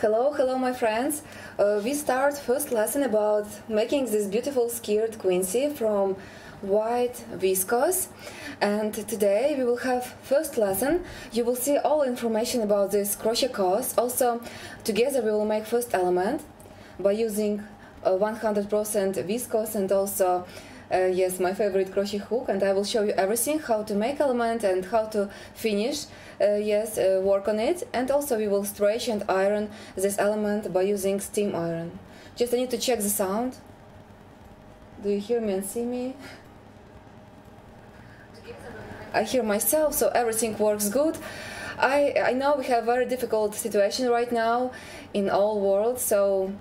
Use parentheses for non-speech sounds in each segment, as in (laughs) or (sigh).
Hello, hello, my friends. Uh, we start first lesson about making this beautiful skirt quincy from white viscose. And today we will have first lesson. You will see all information about this crochet course. Also, together we will make first element by using 100% viscose and also uh, yes my favorite crochet hook and I will show you everything how to make element and how to finish. Uh, yes uh, work on it. And also we will stretch and iron this element by using steam iron. Just I need to check the sound. Do you hear me and see me? I hear myself so everything works good. I, I know we have very difficult situation right now in all world so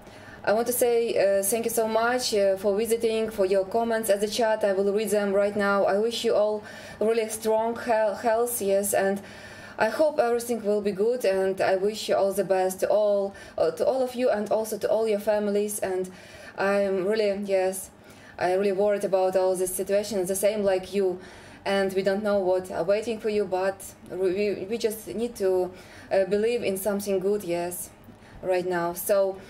I want to say uh, thank you so much uh, for visiting, for your comments at the chat. I will read them right now. I wish you all really strong health, yes, and I hope everything will be good. And I wish you all the best to all, uh, to all of you, and also to all your families. And I'm really, yes, I'm really worried about all this situation. The same like you, and we don't know what are waiting for you, but we we just need to uh, believe in something good, yes, right now. So.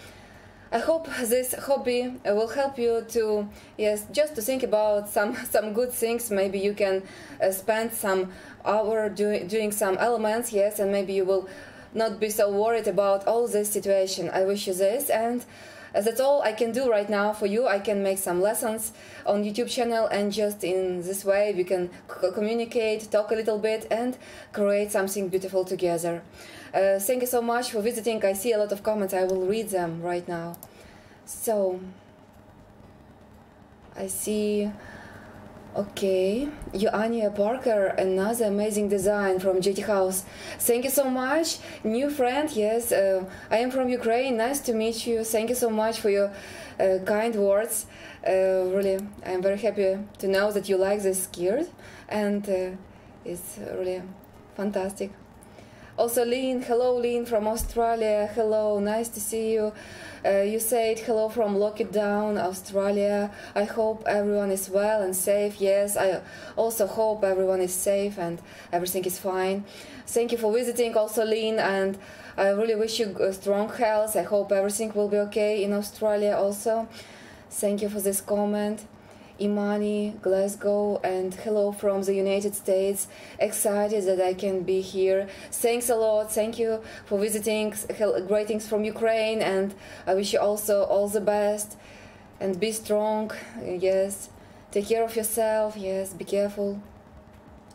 I hope this hobby will help you to yes just to think about some (laughs) some good things. Maybe you can uh, spend some hour doing doing some elements yes, and maybe you will not be so worried about all this situation. I wish you this and. Uh, that's all I can do right now for you. I can make some lessons on YouTube channel and just in this way we can communicate, talk a little bit and create something beautiful together. Uh, thank you so much for visiting. I see a lot of comments. I will read them right now. So, I see. Okay, Ioania Parker, another amazing design from JT House. Thank you so much, new friend. Yes, uh, I am from Ukraine. Nice to meet you. Thank you so much for your uh, kind words. Uh, really, I'm very happy to know that you like this skirt, and uh, it's really fantastic. Also, Lynn, hello, Lynn from Australia. Hello, nice to see you. Uh, you said hello from Lock It Down, Australia. I hope everyone is well and safe. Yes, I also hope everyone is safe and everything is fine. Thank you for visiting, also, Lynn, and I really wish you strong health. I hope everything will be okay in Australia also. Thank you for this comment. Imani, Glasgow, and hello from the United States. Excited that I can be here. Thanks a lot. Thank you for visiting. Greetings from Ukraine, and I wish you also all the best. And be strong. Yes. Take care of yourself. Yes. Be careful.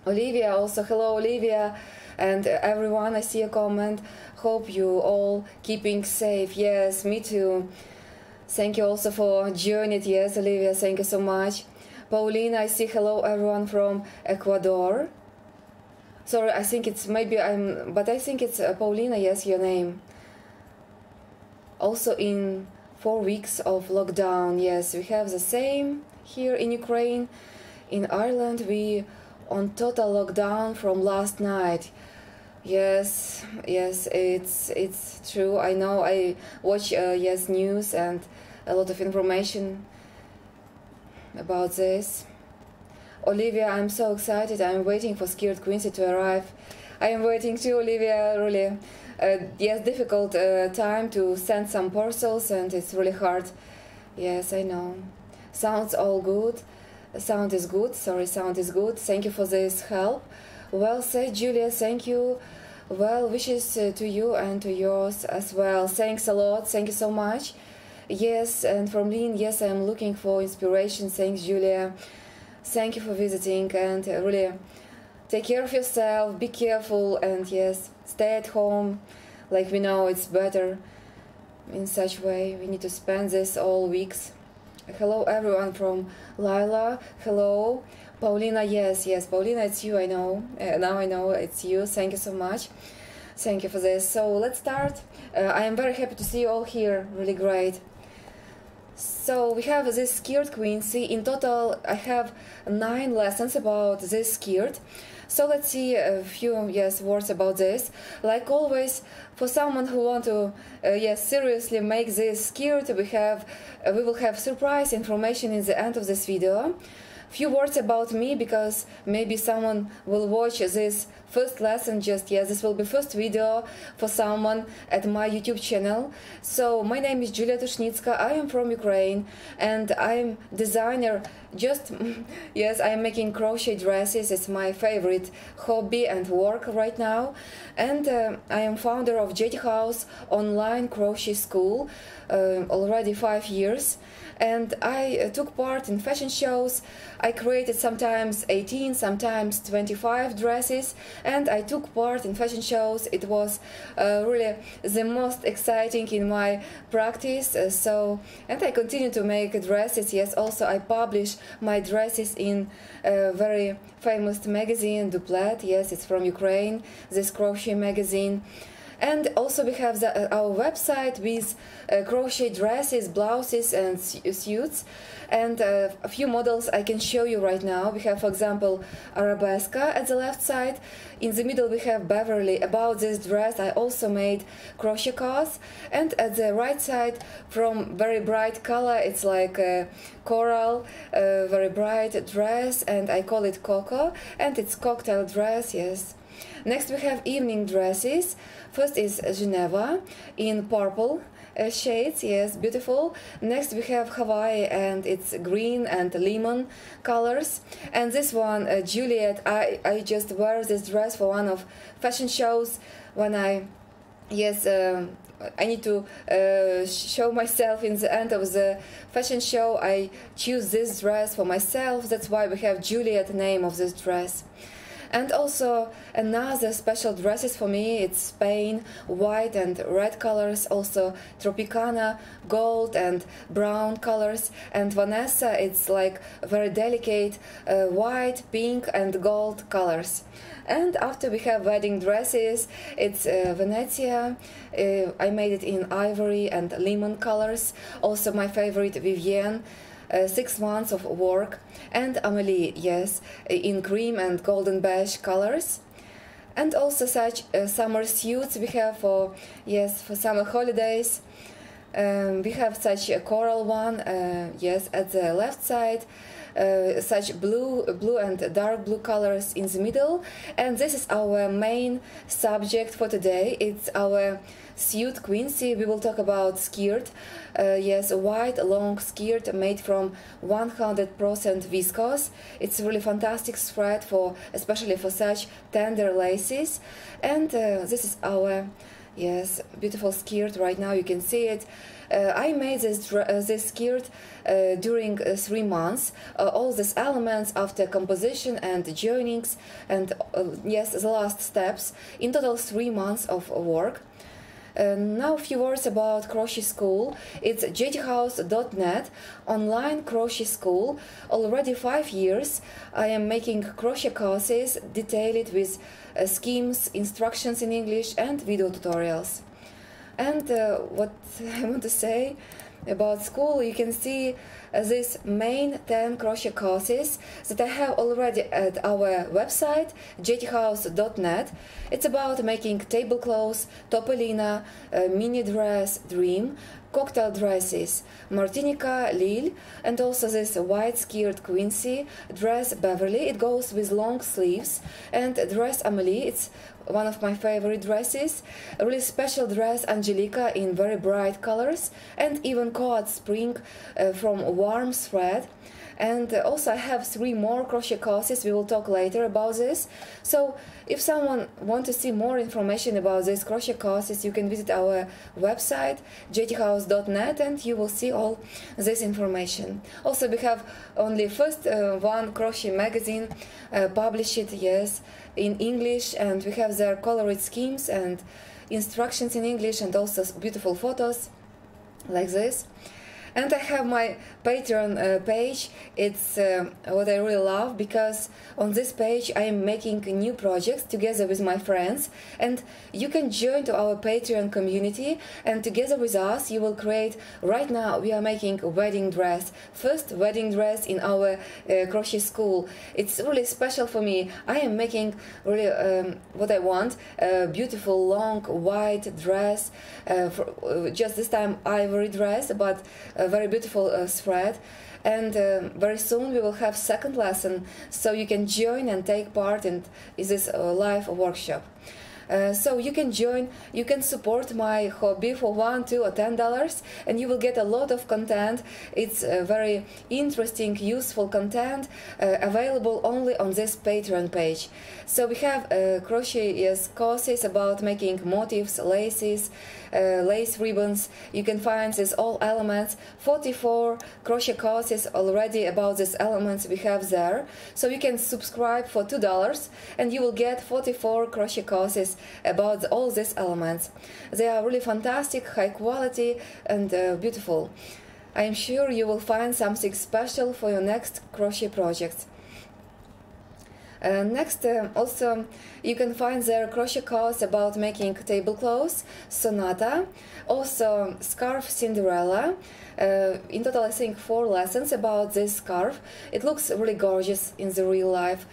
Olivia, also hello, Olivia and everyone. I see a comment. Hope you all keeping safe. Yes, me too. Thank you also for joining. It. Yes, Olivia, thank you so much. Paulina, I see hello everyone from Ecuador. Sorry, I think it's maybe I'm, but I think it's uh, Paulina, yes, your name. Also in four weeks of lockdown, yes, we have the same here in Ukraine. In Ireland, we on total lockdown from last night. Yes, yes, it's it's true. I know. I watch uh, yes news and a lot of information about this. Olivia, I'm so excited. I'm waiting for Skirt Quincy to arrive. I am waiting too, Olivia. Really, uh, yes, difficult uh, time to send some parcels, and it's really hard. Yes, I know. Sounds all good. Sound is good. Sorry, sound is good. Thank you for this help. Well said, Julia. Thank you. Well, wishes uh, to you and to yours as well. Thanks a lot. Thank you so much. Yes, and from Lynn, yes, I'm looking for inspiration. Thanks, Julia. Thank you for visiting and uh, really take care of yourself. Be careful and yes, stay at home. Like we know, it's better in such way. We need to spend this all weeks. Hello, everyone from Lila. Hello. Paulina, yes, yes, Paulina, it's you, I know. Uh, now I know it's you. Thank you so much. Thank you for this. So let's start. Uh, I am very happy to see you all here. Really great. So we have this skirt quincy. In total, I have nine lessons about this skirt. So let's see a few yes words about this. Like always, for someone who want to uh, yes seriously make this skirt, we have uh, we will have surprise information in the end of this video. Few words about me because maybe someone will watch this first lesson just yes this will be first video for someone at my youtube channel. So my name is julia tushnitska i am from ukraine and i'm designer. Just (laughs) yes i'm making crochet dresses. It's my favorite hobby and work right now. And uh, i am founder of jthouse online crochet school uh, already five years and I uh, took part in fashion shows. I created sometimes 18, sometimes 25 dresses, and I took part in fashion shows. It was uh, really the most exciting in my practice. Uh, so, and I continue to make dresses. Yes, also I publish my dresses in a very famous magazine, Duplet. Yes, it's from Ukraine. This crochet magazine and also we have the, uh, our website with uh, crochet dresses blouses and suits. And uh, a few models I can show you right now. We have for example Arabesca at the left side. In the middle we have Beverly about this dress. I also made crochet cars. And at the right side from very bright color it's like a coral very bright dress. And I call it Coco. And it's cocktail dress yes Next we have evening dresses. First is Geneva in purple uh, shades, yes, beautiful. Next we have Hawaii and it's green and lemon colors. And this one, uh, Juliet, I, I just wear this dress for one of fashion shows when I, yes, um, I need to uh, show myself in the end of the fashion show. I choose this dress for myself. That's why we have Juliet name of this dress. And also another special dresses for me, it's Spain, white and red colors, also Tropicana, gold and brown colors, and Vanessa, it's like very delicate uh, white, pink and gold colors. And after we have wedding dresses, it's uh. Uh, I made it in ivory and lemon colors. Also my favorite Vivienne six months of work, and Amelie, yes, in cream and golden beige colors. And also such uh, summer suits we have for, yes, for summer holidays. Um, we have such a coral one, uh, yes, at the left side, uh, such blue, blue and dark blue colors in the middle. And this is our main subject for today. It's our suit Quincy. We will talk about skirt. Uh, yes, a white long skirt made from 100% viscose. It's really fantastic thread for, especially for such tender laces. And uh, this is our yes beautiful skirt right now you can see it uh, I made this uh, this skirt uh, during uh, three months uh, all these elements after composition and joinings and uh, yes the last steps in total three months of work uh, now a few words about Crochet School. It's jthouse.net, online crochet school. Already five years I am making crochet courses detailed with uh, schemes, instructions in English and video tutorials. And uh, what (laughs) I want to say about school, you can see uh, these main 10 crochet courses that I have already at our website, jthouse.net. It's about making tablecloths, topolina, uh, mini dress, dream, cocktail dresses, Martinica, Lille, and also this white skirt Quincy, dress Beverly, it goes with long sleeves, and dress Amelie, it's one of my favorite dresses, a really special dress Angelica in very bright colors, and even coat spring uh, from warm thread. And also I have three more crochet courses. We will talk later about this. So if someone wants to see more information about these crochet courses you can visit our website jthouse.net and you will see all this information. Also we have only first uh, one crochet magazine uh, published yes in English and we have their colored schemes and instructions in English and also beautiful photos like this and I have my Patreon uh, page. It's uh, what I really love because on this page I am making new projects together with my friends, and you can join to our Patreon community. And together with us, you will create. Right now, we are making a wedding dress, first wedding dress in our uh, crochet school. It's really special for me. I am making really um, what I want: a beautiful long white dress. Uh, for, uh, just this time ivory dress, but a very beautiful uh, thread and uh, very soon we will have second lesson so you can join and take part in this uh, live workshop uh, so you can join, you can support my hobby for one, two, or ten dollars, and you will get a lot of content. It's uh, very interesting, useful content uh, available only on this Patreon page. So we have uh, crochet yes, courses about making motifs, laces, lace ribbons. You can find these all elements. 44 crochet courses already about these elements we have there. So you can subscribe for two dollars, and you will get 44 crochet courses about all these elements. They are really fantastic, high quality, and uh, beautiful. I am sure you will find something special for your next crochet project. Uh, next, uh, also, you can find their crochet course about making tablecloths, sonata, also scarf Cinderella. Uh, in total, I think four lessons about this scarf. It looks really gorgeous in the real life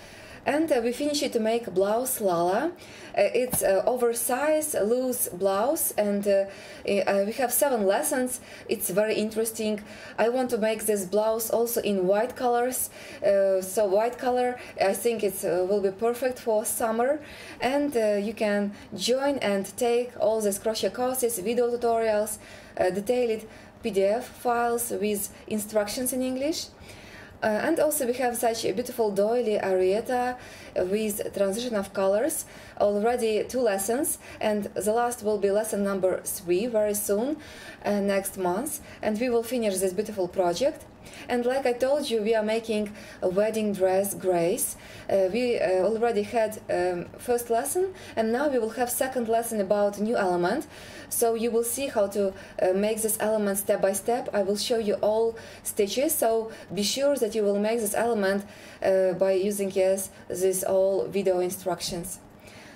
and uh, we finish it to make blouse Lala. Uh, it's uh, oversized loose blouse and uh, uh, we have seven lessons. It's very interesting. I want to make this blouse also in white colors. Uh, so white color, I think it will be perfect for summer. And you can join and take all these crochet courses, video tutorials, detailed PDF files with instructions in English. Uh, and also we have such a beautiful doily arietta with transition of colors already two lessons and the last will be lesson number three very soon uh, next month and we will finish this beautiful project and like I told you, we are making a wedding dress grace. Uh, we uh, already had um, first lesson, and now we will have second lesson about new element. So you will see how to uh, make this element step by step. I will show you all stitches. So be sure that you will make this element uh, by using yes these all video instructions.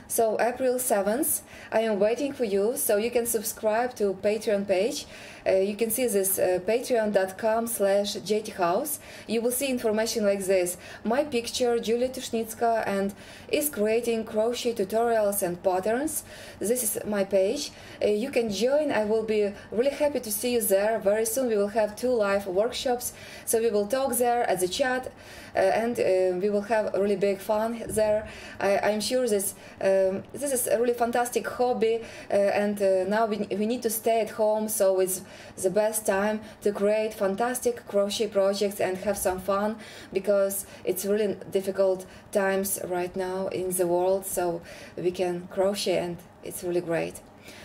So April 7th, I am waiting for you. So you can subscribe to Patreon page. Uh, you can see this uh, patreon.com slash jthouse. You will see information like this. My picture, Julia Tushnitska, and is creating crochet tutorials and patterns. This is my page. Uh, you can join. I will be really happy to see you there. Very soon we will have two live workshops. So we will talk there at the chat uh, and uh, we will have really big fun there. I, am sure this um, this is a really fantastic hobby uh, and now we, we need to stay at home so it's the best time to create fantastic crochet projects and have some fun because it's really difficult times right now in the world so we can crochet and it's really great.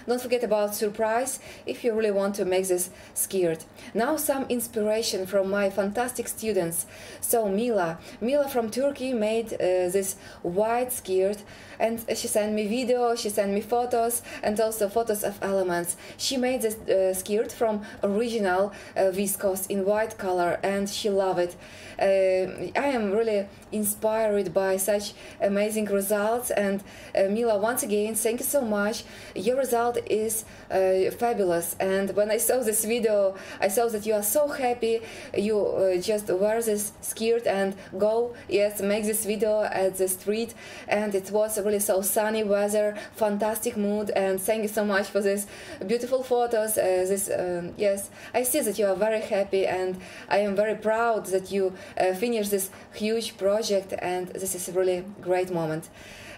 Don't forget about surprise if you really want to make this skirt. Now some inspiration from my fantastic students. So Mila, Mila from Turkey made uh, this white skirt and she sent me video, she sent me photos and also photos of elements. She made this uh, skirt from original uh, viscose in white color and she loved it. Uh, I am really inspired by such amazing results. And uh, Mila once again thank you so much. Your result is uh, fabulous. And when I saw this video I saw that you are so happy. You uh, just wear this skirt and go yes make this video at the street. And it was really so sunny weather fantastic mood. And thank you so much for this beautiful photos. This um, yes I see that you are very happy. And I am very proud that you finished this huge project and this is a really great moment.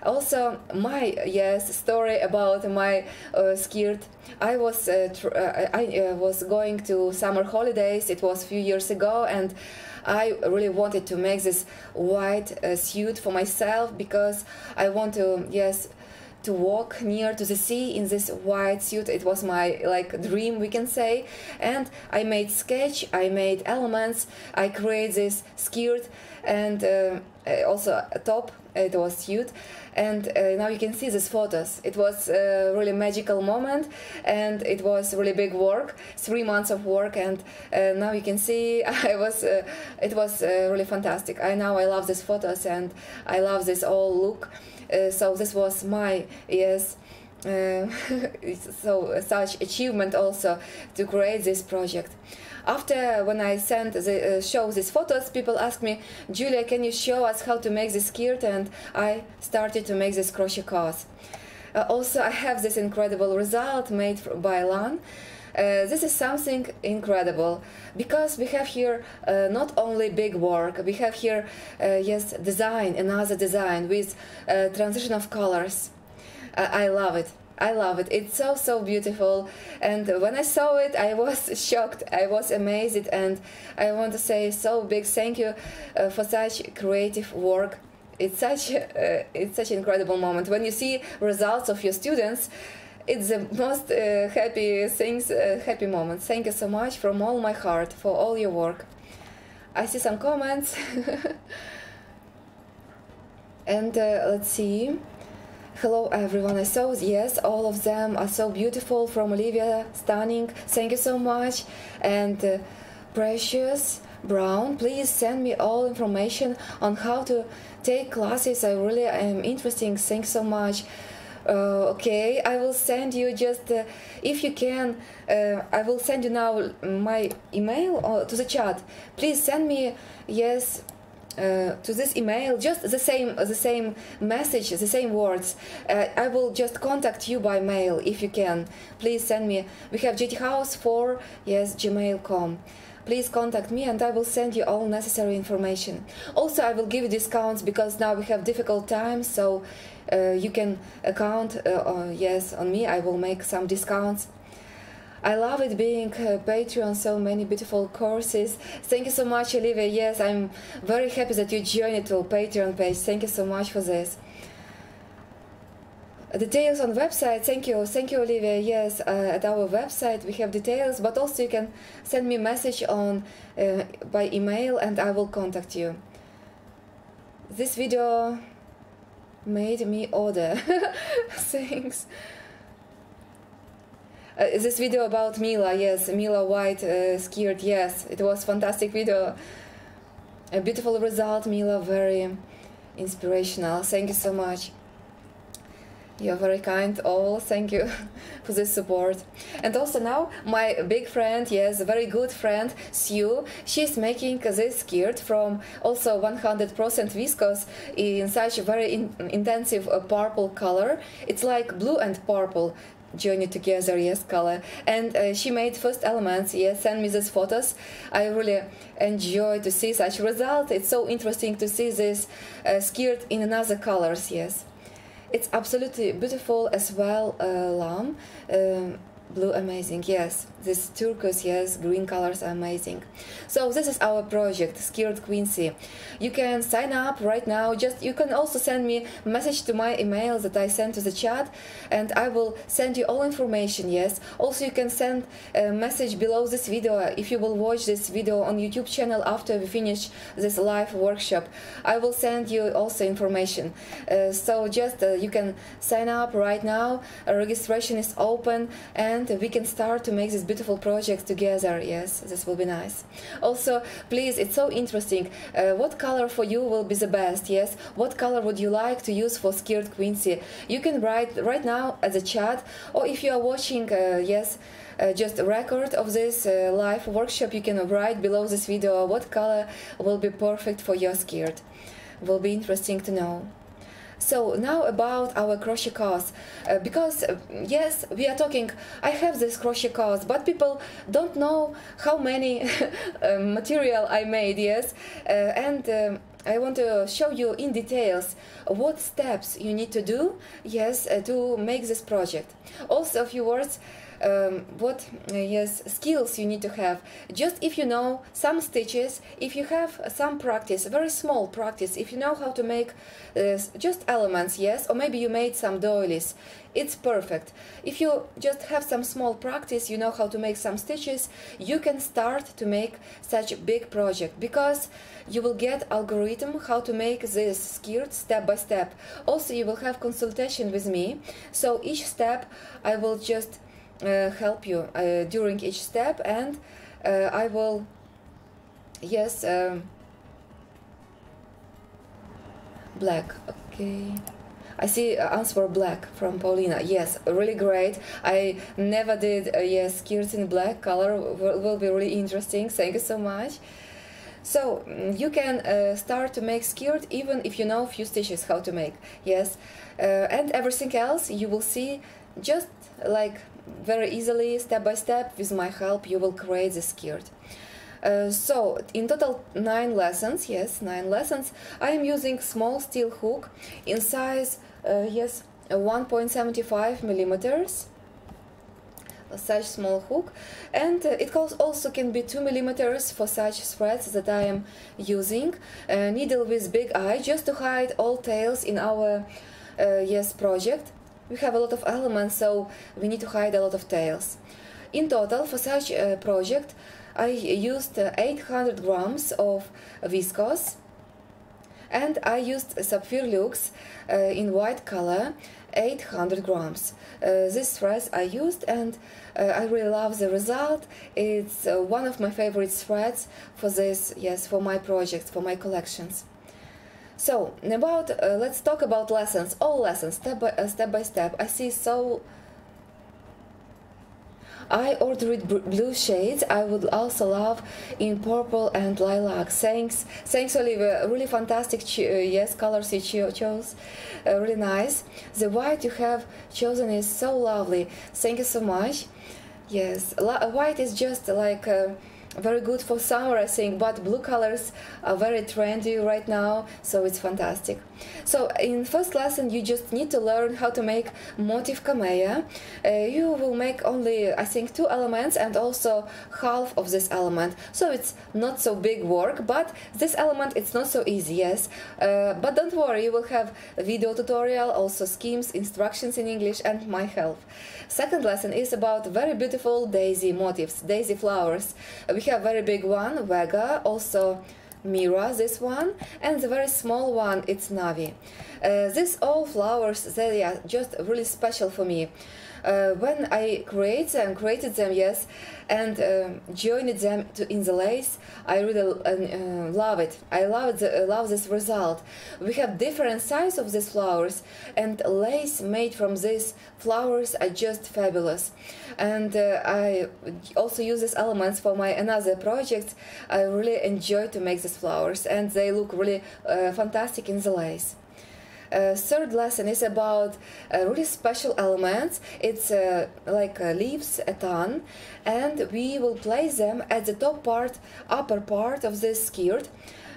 Also my yes story about my uh, skirt. I was uh, uh i uh, was going to summer holidays. It was a few years ago and I really wanted to make this white uh, suit for myself because I want to yes to walk near to the sea in this white suit. It was my like dream we can say. And i made sketch i made elements i create this skirt and uh, also a top it was suit and uh, now you can see these photos. It was a really magical moment and it was really big work three months of work and uh, now you can see (laughs) i was uh, it was uh, really fantastic. I now i love these photos and i love this all look. Uh, so this was my yes uh, (laughs) so such achievement also to create this project after when I sent the uh, show these photos, people asked me, Julia, can you show us how to make this skirt? And I started to make this crochet cause. Uh, also, I have this incredible result made by Lan. Uh, this is something incredible because we have here uh, not only big work we have here uh, yes design another design with uh, transition of colors i love it I love it. It's so so beautiful, and when I saw it, I was (laughs) shocked. I was amazed, and I want to say so big thank you uh, for such creative work. It's such (laughs) uh, it's such an incredible moment when you see results of your students. It's the most uh, happy things, uh, happy moments. Thank you so much from all my heart for all your work. I see some comments, (laughs) and uh, let's see. Hello everyone, I saw yes, all of them are so beautiful from Olivia, stunning, thank you so much. And uh, Precious Brown, please send me all information on how to take classes. I really am interested, thanks so much. Uh, okay, I will send you just uh, if you can. Uh, I will send you now my email uh, to the chat. Please send me yes uh, to this email just the same the same message the same words. Uh, i will just contact you by mail if you can. Please send me. We have jthouse for yes gmail.com please contact me and i will send you all necessary information. Also i will give you discounts because now we have difficult times so uh, you can account uh, yes on me. I will make some discounts I love it being a Patreon, so many beautiful courses. Thank you so much, Olivia. Yes, I'm very happy that you joined to Patreon page. Thank you so much for this. Details on website. Thank you, thank you, Olivia. Yes, uh, at our website we have details, but also you can send me a message on uh, by email, and I will contact you. This video made me order. (laughs) Thanks. Uh, this video about Mila, yes, Mila White uh, skirt, yes, it was fantastic video. A beautiful result, Mila, very inspirational. Thank you so much. You're very kind, all. Thank you (laughs) for this support. And also now, my big friend, yes, very good friend, Sue, she's making this skirt from also 100% viscose in such a very in intensive uh, purple color. It's like blue and purple journey together yes color and uh, she made first elements yes send me these photos. I really enjoy to see such result. It's so interesting to see this uh, skirt in another colors yes. It's absolutely beautiful as well uh, lamb um, blue amazing yes this turquoise yes green colors are amazing. So this is our project skirt quincy. You can sign up right now. Just you can also send me a message to my email that i sent to the chat and i will send you all information yes. Also you can send a message below this video if you will watch this video on youtube channel after we finish this live workshop. I will send you also information. Uh, so just uh, you can sign up right now. Registration is open and we can start to make this beautiful project together. Yes, this will be nice. Also, please, it's so interesting. Uh, what color for you will be the best? Yes, what color would you like to use for skirt Quincy? You can write right now at the chat, or if you are watching, uh, yes. Uh, just a record of this uh, live workshop you can write below this video what color will be perfect for your skirt will be interesting to know so now about our crochet cause, uh, because uh, yes, we are talking. I have this crochet cause, but people don't know how many uh, (laughs) material I made. Yes, uh, and. Um, I want to show you in details what steps you need to do, yes, uh, to make this project. Also, a few words um, what uh, yes skills you need to have. Just if you know some stitches if you have some practice very small practice if you know how to make uh, just elements yes or maybe you made some doilies it's perfect. If you just have some small practice you know how to make some stitches you can start to make such a big project because you will get algorithm how to make this skirt step by step. Also you will have consultation with me. So each step i will just help you uh, during each step and uh, I will yes um, black okay I see answer black from Paulina. Yes, really great. I never did. Uh, yes, skirts in black color will, will, be really interesting. Thank you so much. So you can uh, start to make skirt even if you know few stitches how to make. Yes, uh, and everything else you will see just like very easily step by step with my help you will create the skirt. Uh, so in total nine lessons yes nine lessons. I am using small steel hook in size uh, yes 1.75 millimeters such small hook. And uh, it also can be 2 millimeters for such threads that I am using. A needle with big eye just to hide all tails in our uh, yes project we have a lot of elements so we need to hide a lot of tails in total for such a project I used uh, 800 grams of viscose and I used Sapphire Luxe uh, in white color 800 grams. Uh, this thread I used and uh, I really love the result. It's uh, one of my favorite threads for this, yes, for my projects, for my collections. So, about, uh, let's talk about lessons, all lessons, step by, uh, step by step. I see so I ordered blue shades. I would also love in purple and lilac. Thanks, thanks, Olivia. Really fantastic, uh, yes, colors you cho chose. Uh, really nice. The white you have chosen is so lovely. Thank you so much. Yes, white is just like. Uh, very good for summer I think but blue colors are very trendy right now so it's fantastic. So in first lesson you just need to learn how to make motif kamea uh, you will make only I think two elements and also half of this element. So it's not so big work but this element it's not so easy yes. Uh, but don't worry you will have video tutorial also schemes instructions in English and my help. Second lesson is about very beautiful daisy motifs daisy flowers. We have very big one, Vega, also Mira, this one, and the very small one, it's Navi. Uh, these all flowers, they are just really special for me. Uh, when I create them, created them, yes, and uh, joined them to, in the lace, I really uh, love it. I love the, love this result. We have different sizes of these flowers, and lace made from these flowers are just fabulous. And uh, I also use these elements for my another project. I really enjoy to make these flowers, and they look really uh, fantastic in the lace. Uh, third lesson is about uh, really special elements. It's uh, like uh, leaves, a ton, and we will place them at the top part, upper part of this skirt.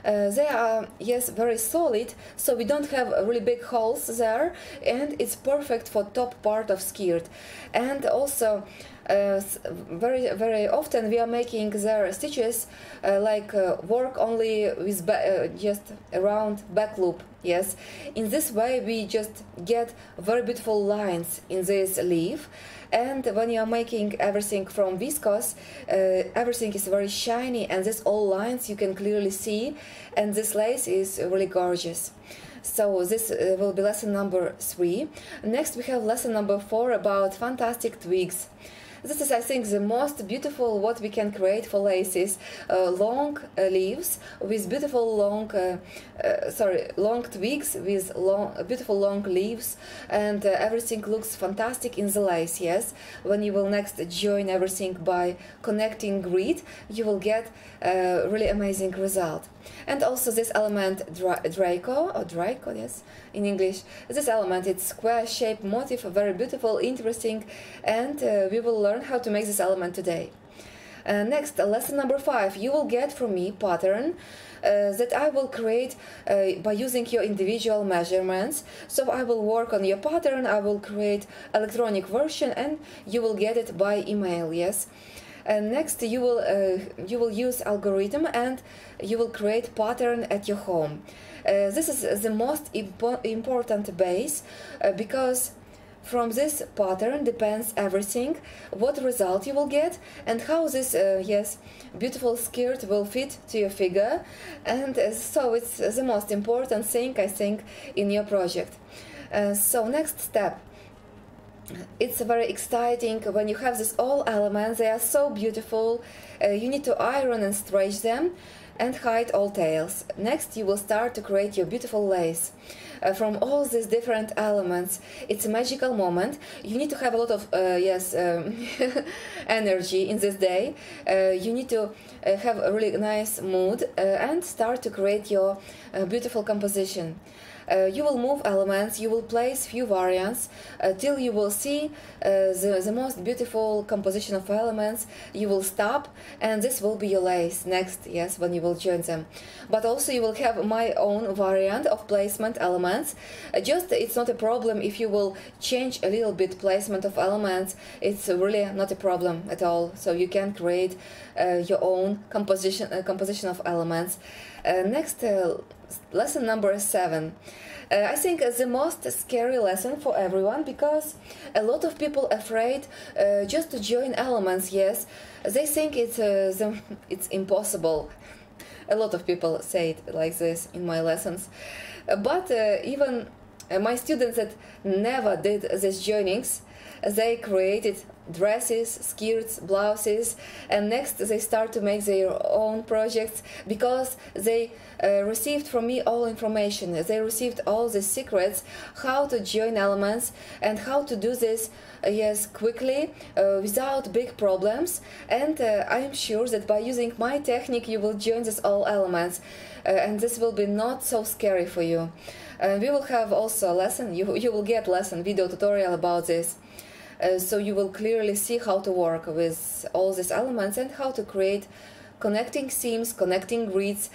Uh, they are yes very solid so we don't have really big holes there and it's perfect for top part of skirt and also very very often we are making their stitches uh, like uh, work only with uh, just around back loop yes? In this way we just get very beautiful lines in this leaf. And when you are making everything from viscose uh, everything is very shiny and this all lines you can clearly see and this lace is really gorgeous. So this uh, will be lesson number three. Next we have lesson number four about fantastic twigs this is, I think, the most beautiful what we can create for laces. Uh, long uh, leaves with beautiful long, uh, uh sorry, long twigs with long, beautiful long leaves, and everything looks fantastic in the lace. Yes, when you will next join everything by connecting grid, you will get a really amazing result. And also this element Draco or Draco, yes, in English. This element, it's square shaped motif, very beautiful, interesting, and uh, we will learn how to make this element today. Uh, next, lesson number five, you will get from me pattern uh, that I will create uh, by using your individual measurements. So I will work on your pattern, I will create electronic version and you will get it by email, yes. And next you will uh, you will use algorithm and you will create pattern at your home. Uh, this is the most impo important base uh, because from this pattern depends everything what result you will get and how this uh, yes beautiful skirt will fit to your figure. And uh, so it's the most important thing i think in your project. Uh, so next step it's very exciting when you have these all elements they are so beautiful uh, you need to iron and stretch them and hide all tails next you will start to create your beautiful lace uh, from all these different elements. It's a magical moment. You need to have a lot of uh, yes um, (laughs) energy in this day. Uh, you need to uh, have a really nice mood uh, and start to create your beautiful composition. Uh, you will move elements, you will place few variants uh, till you will see uh, the, the most beautiful composition of elements. You will stop and this will be your lace next, yes, when you will join them. But also you will have my own variant of placement elements. just it's not a problem if you will change a little bit placement of elements. It's really not a problem at all. So you can create your own composition composition of elements. Next lesson number seven. Uh, I think uh, the most scary lesson for everyone because a lot of people afraid uh, just to join elements. Yes, they think it's uh, the, (laughs) it's impossible. A lot of people say it like this in my lessons, uh, but uh, even my students that never did these joinings, they created dresses, skirts, blouses, and next they start to make their own projects because they uh, received from me all information. They received all the secrets how to join elements and how to do this. Uh, yes, quickly, uh, without big problems, and uh, I am sure that by using my technique, you will join these all elements, uh, and this will be not so scary for you. We will have also a lesson. You you will get lesson video tutorial about this. Uh, so you will clearly see how to work with all these elements and how to create connecting seams, connecting grids.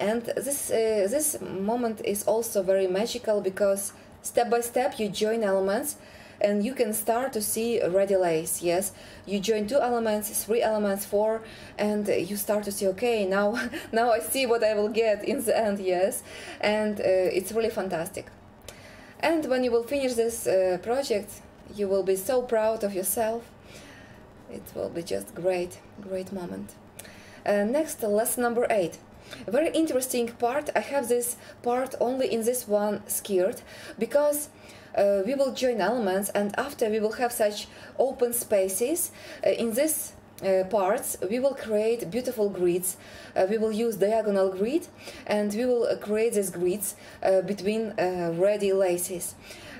And this, uh, this moment is also very magical because step by step you join elements and you can start to see ready lace yes? You join two elements three elements four and you start to see okay now (laughs) now i see what i will get in the end yes? And uh, it's really fantastic. And when you will finish this uh, project you will be so proud of yourself. It will be just great, great moment. Uh, next, lesson number eight. Very interesting part. I have this part only in this one skirt because uh, we will join elements and after we will have such open spaces uh, in this uh, parts we will create beautiful grids uh, we will use diagonal grid and we will create these grids uh, between uh, ready laces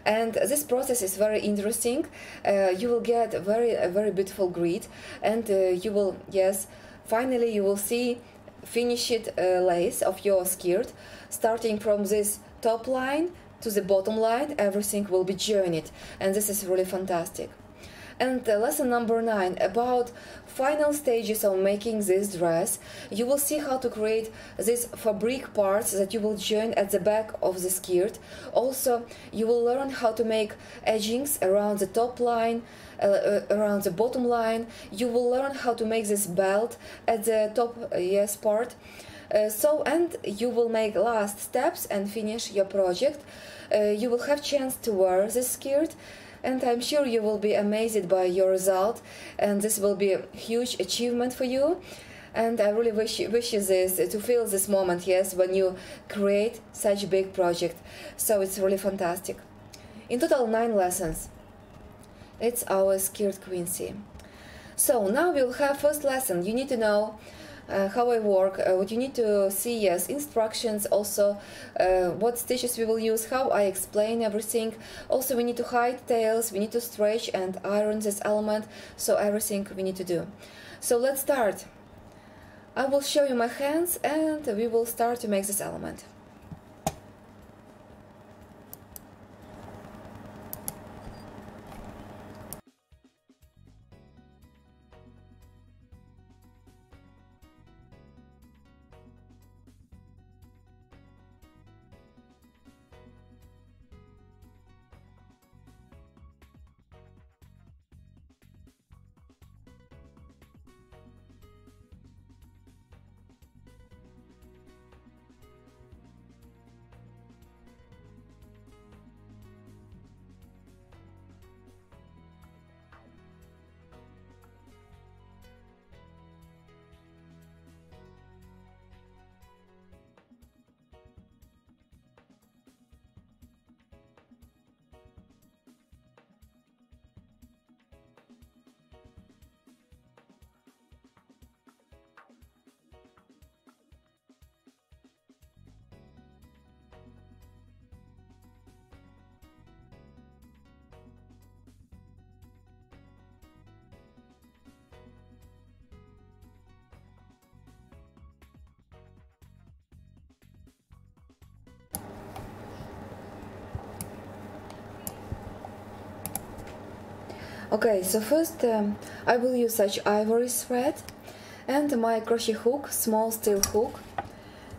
and this process is very interesting. Uh, you will get very very beautiful grid. And uh, you will yes finally you will see finished uh, lace of your skirt starting from this top line to the bottom line everything will be joined. And this is really fantastic and lesson number nine about final stages of making this dress, you will see how to create these fabric parts that you will join at the back of the skirt. Also, you will learn how to make edgings around the top line, uh, uh, around the bottom line. You will learn how to make this belt at the top uh, yes part. Uh, so and you will make last steps and finish your project. Uh, you will have chance to wear this skirt and I'm sure you will be amazed by your result. And this will be a huge achievement for you. And I really wish wish you this to feel this moment yes when you create such big project. So it's really fantastic. In total nine lessons. It's our skirt Quincy. So now we'll have first lesson. You need to know how I work, uh, what you need to see, yes, instructions, also uh, what stitches we will use, how I explain everything. Also, we need to hide tails, we need to stretch and iron this element, so everything we need to do. So let's start. I will show you my hands and we will start to make this element. Okay, so first um, I will use such ivory thread and my crochet hook, small steel hook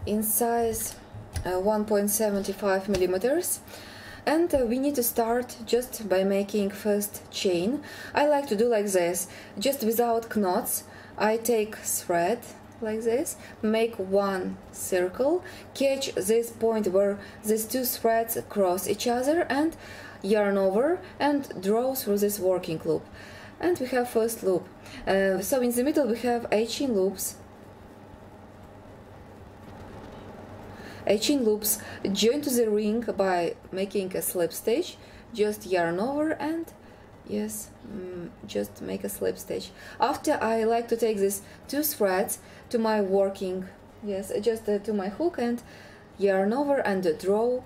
in size uh, 1.75 millimeters. And uh, we need to start just by making first chain. I like to do like this. Just without knots I take thread like this make one circle catch this point where these two threads cross each other and yarn over and draw through this working loop. And we have first loop. Uh, so in the middle we have 18 loops. 18 loops join to the ring by making a slip stitch. Just yarn over and yes mm, just make a slip stitch. After I like to take these two threads to my working yes just uh, to my hook and yarn over and draw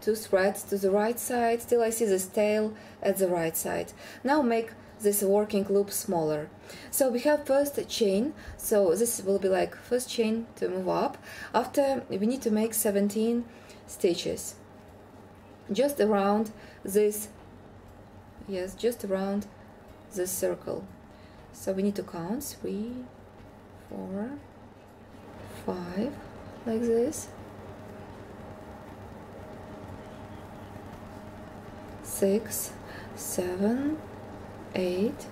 two threads to the right side till I see this tail at the right side. Now make this working loop smaller. So we have first chain. So this will be like first chain to move up. After we need to make 17 stitches. Just around this yes just around this circle. So we need to count three four five like this six seven eight,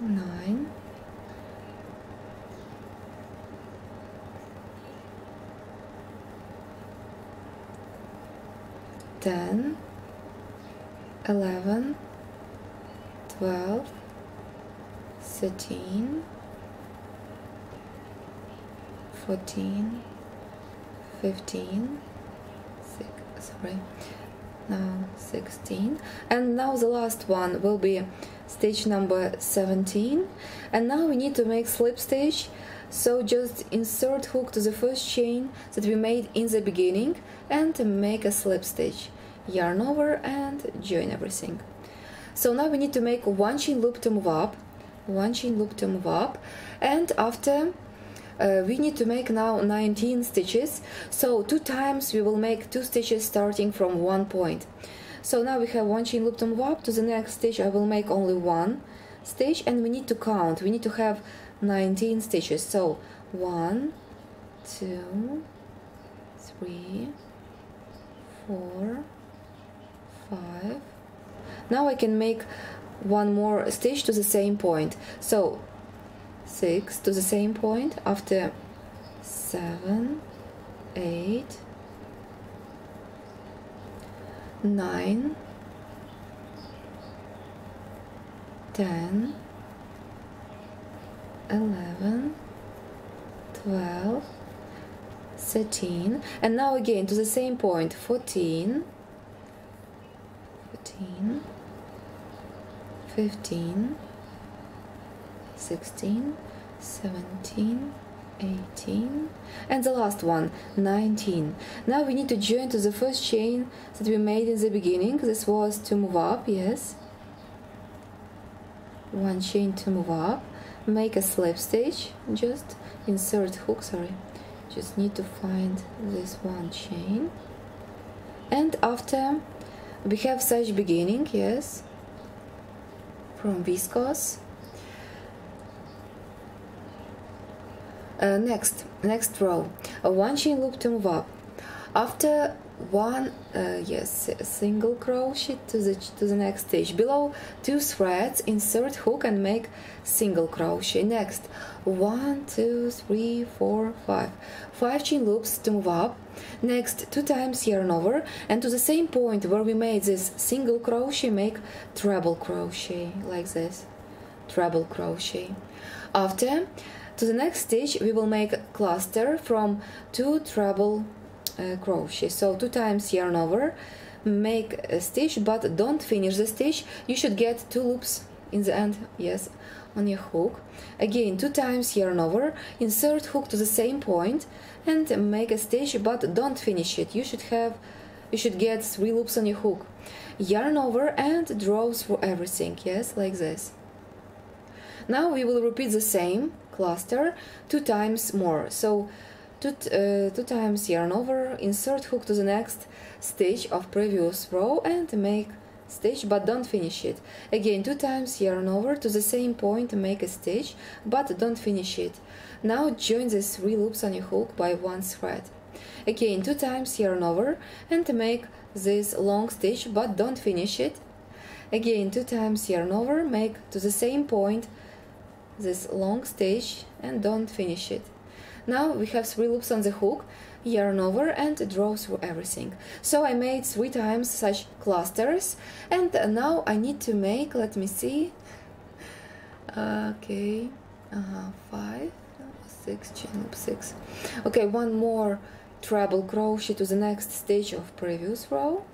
nine, ten, eleven, twelve, thirteen, fourteen, fifteen, six, sorry, now 16 and now the last one will be stitch number 17 and now we need to make slip stitch so just insert hook to the first chain that we made in the beginning and make a slip stitch yarn over and join everything. So now we need to make one chain loop to move up. One chain loop to move up. And after uh, we need to make now 19 stitches. So two times we will make two stitches starting from one point. So now we have one chain loop move up to the next stitch. I will make only one stitch and we need to count. We need to have 19 stitches. So one two three four five. Now I can make one more stitch to the same point. So 6 to the same point after 7 8 9 10 11 12 13 and now again to the same point 14 14 15 16 17 18 and the last one 19 now we need to join to the first chain that we made in the beginning. This was to move up yes. One chain to move up. Make a slip stitch just insert hook sorry. Just need to find this one chain. And after we have such beginning yes. From viscose Uh, next, next row, one chain loop to move up. After one, uh, yes, single crochet to the to the next stitch. Below two threads, insert hook and make single crochet. Next, one, two, three, four, five, five chain loops to move up. Next, two times yarn over, and to the same point where we made this single crochet, make treble crochet like this, treble crochet. After to the next stitch we will make a cluster from two treble uh, crochet so two times yarn over make a stitch but don't finish the stitch. You should get two loops in the end yes on your hook. Again two times yarn over insert hook to the same point and make a stitch but don't finish it. You should have you should get three loops on your hook. Yarn over and draw through everything yes like this. Now we will repeat the same cluster two times more. So two, uh, two times yarn over insert hook to the next stitch of previous row and make stitch but don't finish it. Again two times yarn over to the same point make a stitch but don't finish it. Now join the three loops on your hook by one thread. Again two times yarn over and make this long stitch but don't finish it. Again two times yarn over make to the same point this long stitch and don't finish it now we have three loops on the hook yarn over and draw through everything. So I made three times such clusters and now I need to make, let me see, okay, uh, five, six, chain loop six. Okay, one more treble crochet to the next stitch of previous row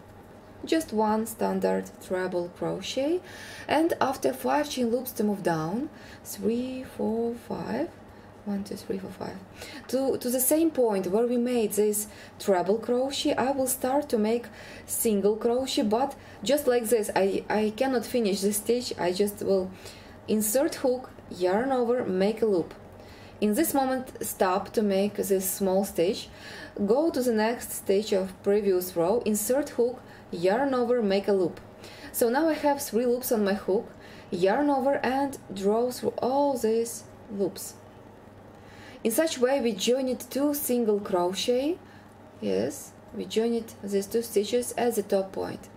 just one standard treble crochet and after five chain loops to move down. Three four five. One two three four five. To to the same point where we made this treble crochet i will start to make single crochet but just like this i i cannot finish the stitch. I just will insert hook yarn over make a loop. In this moment stop to make this small stitch. Go to the next stitch of previous row insert hook yarn over make a loop. So now i have three loops on my hook yarn over and draw through all these loops. In such way we join it two single crochet. Yes we join it these two stitches at the top point.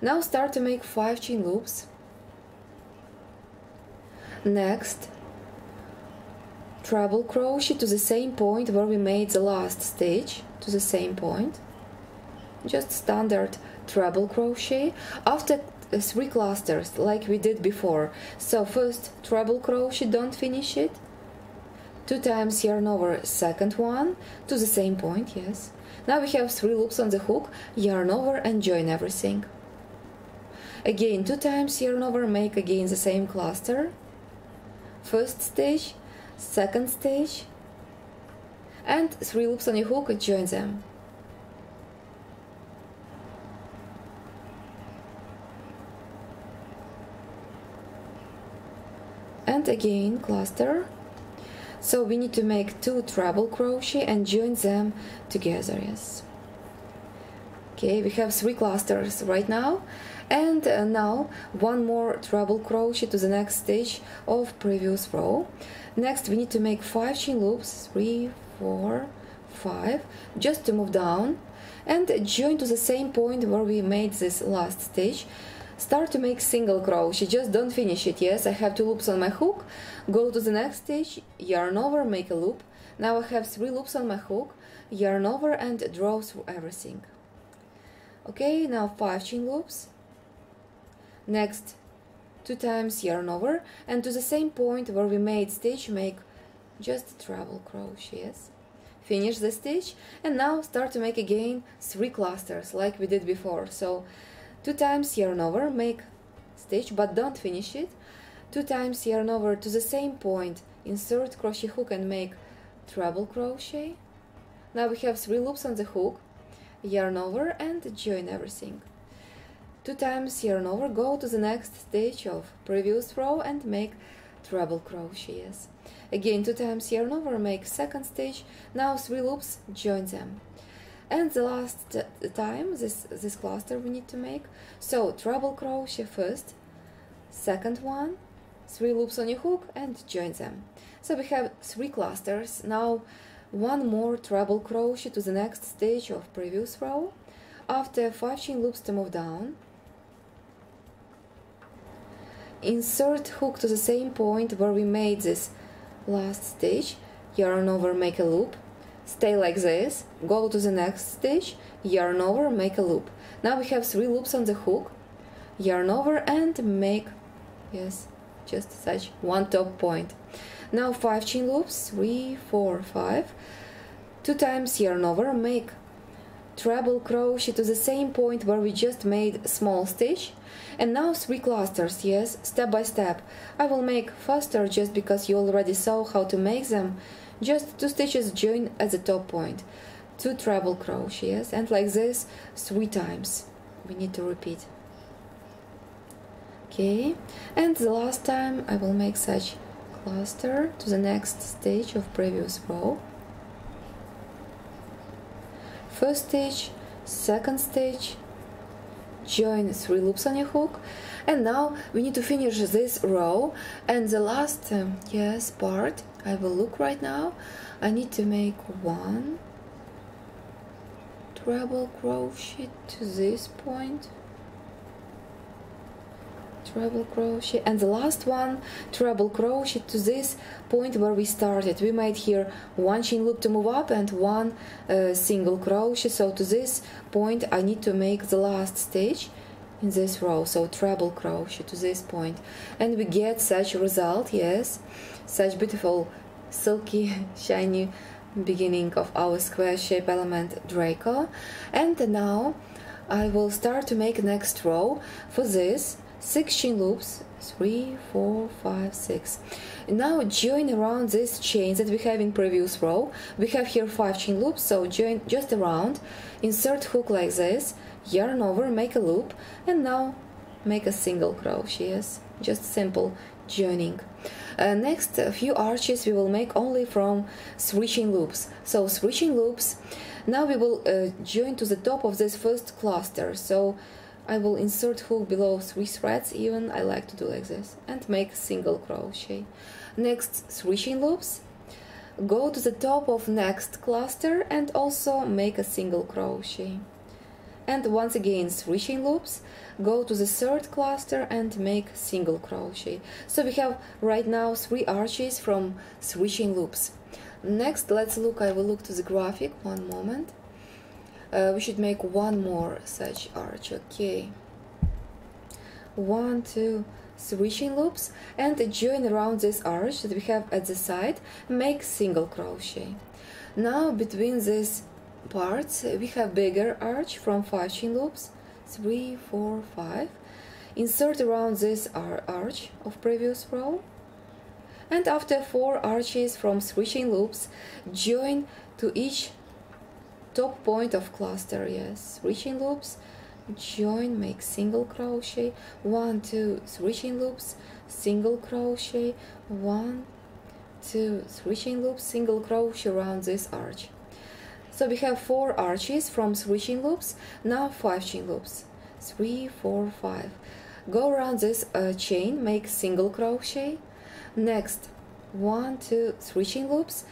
Now start to make five chain loops. Next treble crochet to the same point where we made the last stitch to the same point. Just standard treble crochet after three clusters like we did before. So first treble crochet don't finish it. Two times yarn over second one to the same point yes. Now we have three loops on the hook yarn over and join everything. Again two times yarn over make again the same cluster. First stage second stage and three loops on your hook join them and again cluster. So we need to make two treble crochet and join them together yes. Okay we have three clusters right now. And uh, now one more treble crochet to the next stage of previous row. Next we need to make five chain loops three four five just to move down. And join to the same point where we made this last stitch start to make single crochet just don't finish it. Yes I have two loops on my hook. Go to the next stitch yarn over make a loop. Now I have three loops on my hook. Yarn over and draw through everything. Okay now five chain loops. Next two times yarn over. And to the same point where we made stitch make just treble crochets finish the stitch and now start to make again three clusters like we did before. So two times yarn over make stitch but don't finish it. Two times yarn over to the same point insert crochet hook and make treble crochet. Now we have three loops on the hook yarn over and join everything. Two times yarn over go to the next stage of previous row and make treble crochets. Again two times yarn over make second stitch. now three loops join them and the last time this this cluster we need to make. So treble crochet first second one three loops on your hook and join them. So we have three clusters. Now one more treble crochet to the next stage of previous row. After five chain loops to move down insert hook to the same point where we made this last stitch yarn over make a loop stay like this. Go to the next stitch yarn over make a loop. Now we have three loops on the hook. Yarn over and make yes just such one top point. Now five chain loops. Three four five. Two times yarn over make treble crochet to the same point where we just made small stitch. And now three clusters yes step by step. I will make faster just because you already saw how to make them just two stitches join at the top point. Two treble crochets and like this three times. We need to repeat. Okay. And the last time I will make such cluster to the next stage of previous row. First stitch second stitch join three loops on your hook. And now we need to finish this row. And the last um, yes part I will look right now. I need to make one treble crochet to this point. Treble crochet and the last one treble crochet to this point where we started. We made here one chain loop to move up and one uh, single crochet so to this point I need to make the last stitch in this row. So treble crochet to this point. And we get such result yes such beautiful silky (laughs) shiny beginning of our square shape element Draco. And now I will start to make next row for this six chain loops. Three four five six. Now join around this chains that we have in previous row. We have here five chain loops so join just around. Insert hook like this. Yarn over make a loop. And now make a single crochet yes just simple joining uh, next few arches we will make only from switching loops. So switching loops now we will uh, join to the top of this first cluster. So I will insert hook below three threads even I like to do like this and make single crochet. Next switching loops. Go to the top of next cluster and also make a single crochet and once again switching loops go to the third cluster and make single crochet. So we have right now three arches from switching loops. Next let's look I will look to the graphic one moment. Uh, we should make one more such arch okay. One two switching loops and join around this arch that we have at the side make single crochet. Now between these parts. Uh, we have bigger arch from five chain loops three four five. Insert around this arch of previous row. And after four arches from three chain loops join to each top point of cluster. Yes three chain loops join make single crochet. One two chain loops single crochet. One two chain loops single crochet around this arch so we have four arches from three chain loops. Now five chain loops. Three four five. Go around this uh, chain make single crochet. Next one two three chain loops.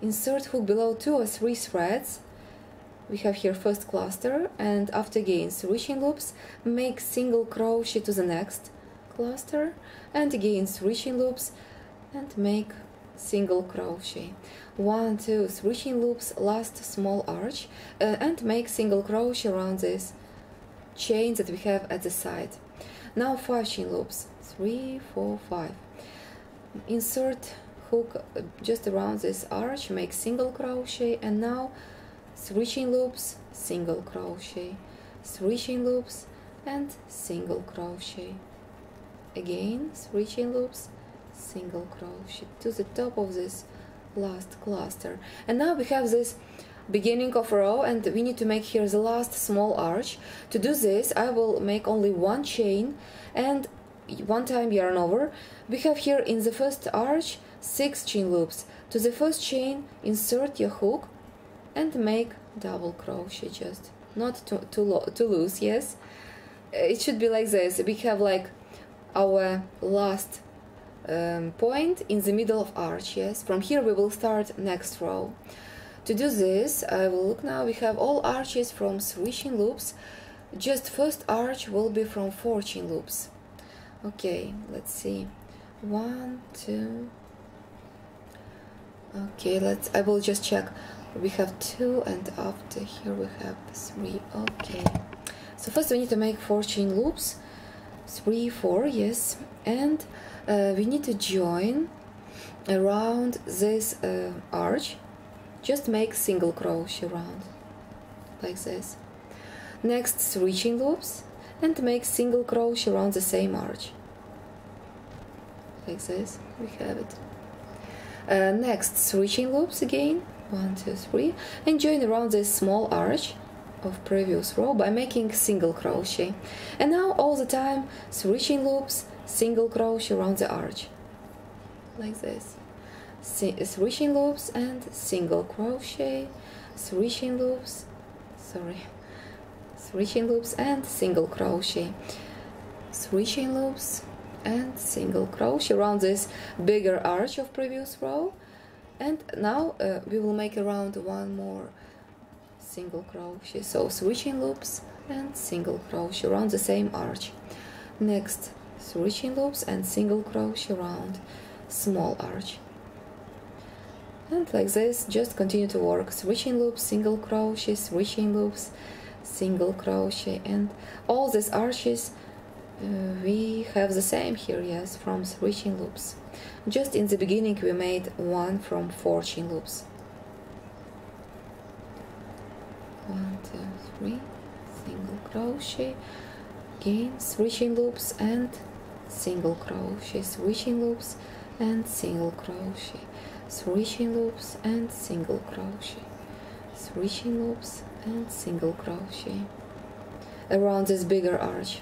Insert hook below two or three threads. We have here first cluster and after again three chain loops make single crochet to the next cluster and again three chain loops and make single crochet one two three chain loops last small arch uh, and make single crochet around this chain that we have at the side. Now five chain loops. Three four five. Insert hook just around this arch make single crochet and now three chain loops single crochet. Three chain loops and single crochet. Again three chain loops single crochet. To the top of this last cluster. And now we have this beginning of row and we need to make here the last small arch. To do this I will make only one chain and one time yarn over. We have here in the first arch six chain loops. To the first chain insert your hook and make double crochet just not too, too, too loose yes? It should be like this. We have like our last um, point in the middle of arch yes. From here we will start next row. To do this I will look now. We have all arches from three chain loops. Just first arch will be from four chain loops. Okay let's see. One two. Okay let's I will just check. We have two and after here we have three. Okay. So first we need to make four chain loops. Three four yes. And uh, we need to join around this uh, arch. Just make single crochet around like this. Next switching loops and make single crochet around the same arch like this. We have it. Uh, next switching loops again. One two three. And join around this small arch of previous row by making single crochet. And now all the time switching loops single crochet around the arch. Like this. Three chain loops and single crochet three chain loops sorry three chain loops and single crochet three chain loops and single crochet around this bigger arch of previous row. And now uh, we will make around one more single crochet so three chain loops and single crochet around the same arch. Next three chain loops and single crochet around small arch. And like this just continue to work. Three chain loops single crochet three chain loops single crochet and all these arches uh, we have the same here yes from three chain loops. Just in the beginning we made one from four chain loops. One two three single crochet again three chain loops and single crochet chain loops and single crochet chain loops and single crochet chain loops and single crochet. Around this bigger arch.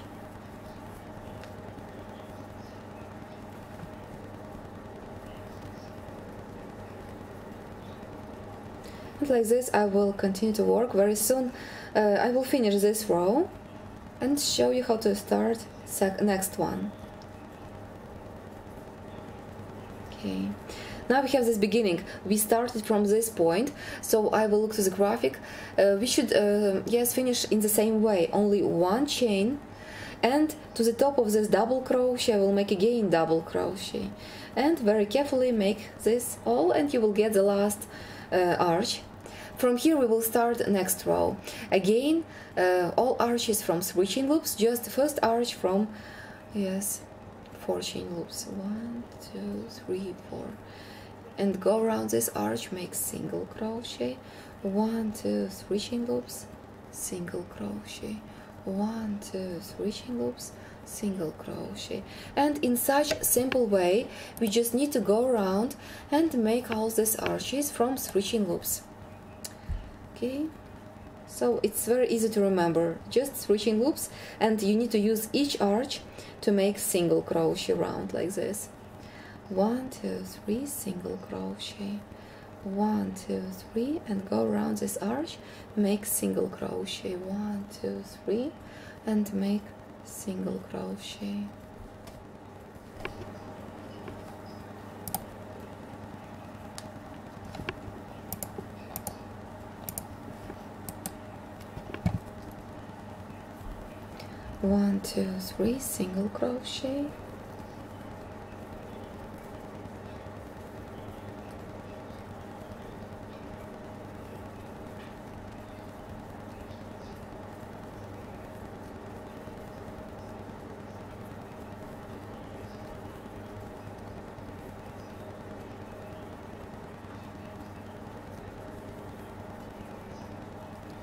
And like this I will continue to work. Very soon uh, I will finish this row and show you how to start next one okay. Now we have this beginning. We started from this point so I will look to the graphic. Uh, we should uh, yes finish in the same way only one chain and to the top of this double crochet I will make again double crochet. And very carefully make this all and you will get the last uh, arch. From here we will start next row. Again uh, all arches from chain loops just first arch from yes four chain loops one two three four. And go around this arch make single crochet. One two three chain loops single crochet. One two three chain loops single crochet. And in such simple way we just need to go around and make all these arches from three chain loops. Okay? So it's very easy to remember. Just three chain loops and you need to use each arch to make single crochet round like this. One two three single crochet. One two three and go around this arch. Make single crochet. One two three and make single crochet one two three single crochet.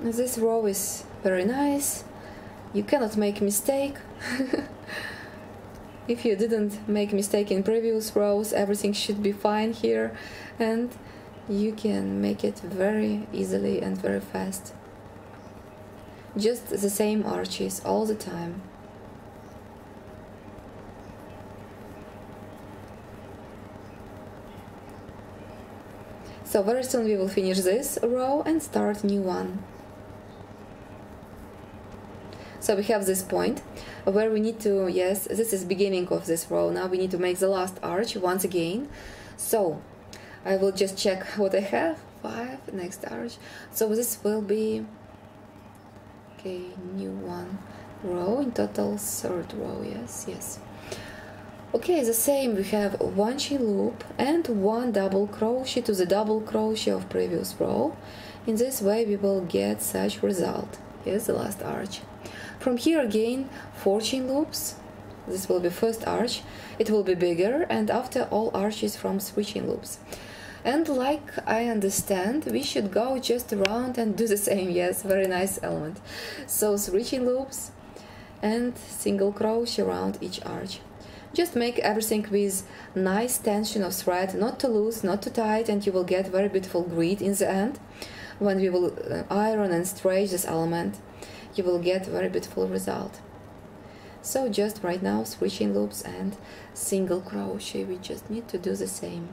This row is very nice you cannot make mistake. (laughs) If you didn't make mistake in previous rows everything should be fine here and you can make it very easily and very fast. Just the same arches all the time. So very soon we will finish this row and start new one so we have this point where we need to yes this is beginning of this row. Now we need to make the last arch once again. So I will just check what I have. Five next arch. So this will be okay new one row in total third row yes yes. Okay the same we have one chain loop and one double crochet to the double crochet of previous row. In this way we will get such result. Here's the last arch from here again, 4 chain loops. This will be first arch. It will be bigger and after all arches from 3 chain loops. And like I understand, we should go just around and do the same. Yes, very nice element. So 3 chain loops and single crochet around each arch. Just make everything with nice tension of thread, not too loose, not too tight, and you will get very beautiful grid in the end when we will uh, iron and stretch this element you will get very beautiful result. So just right now switching loops and single crochet we just need to do the same.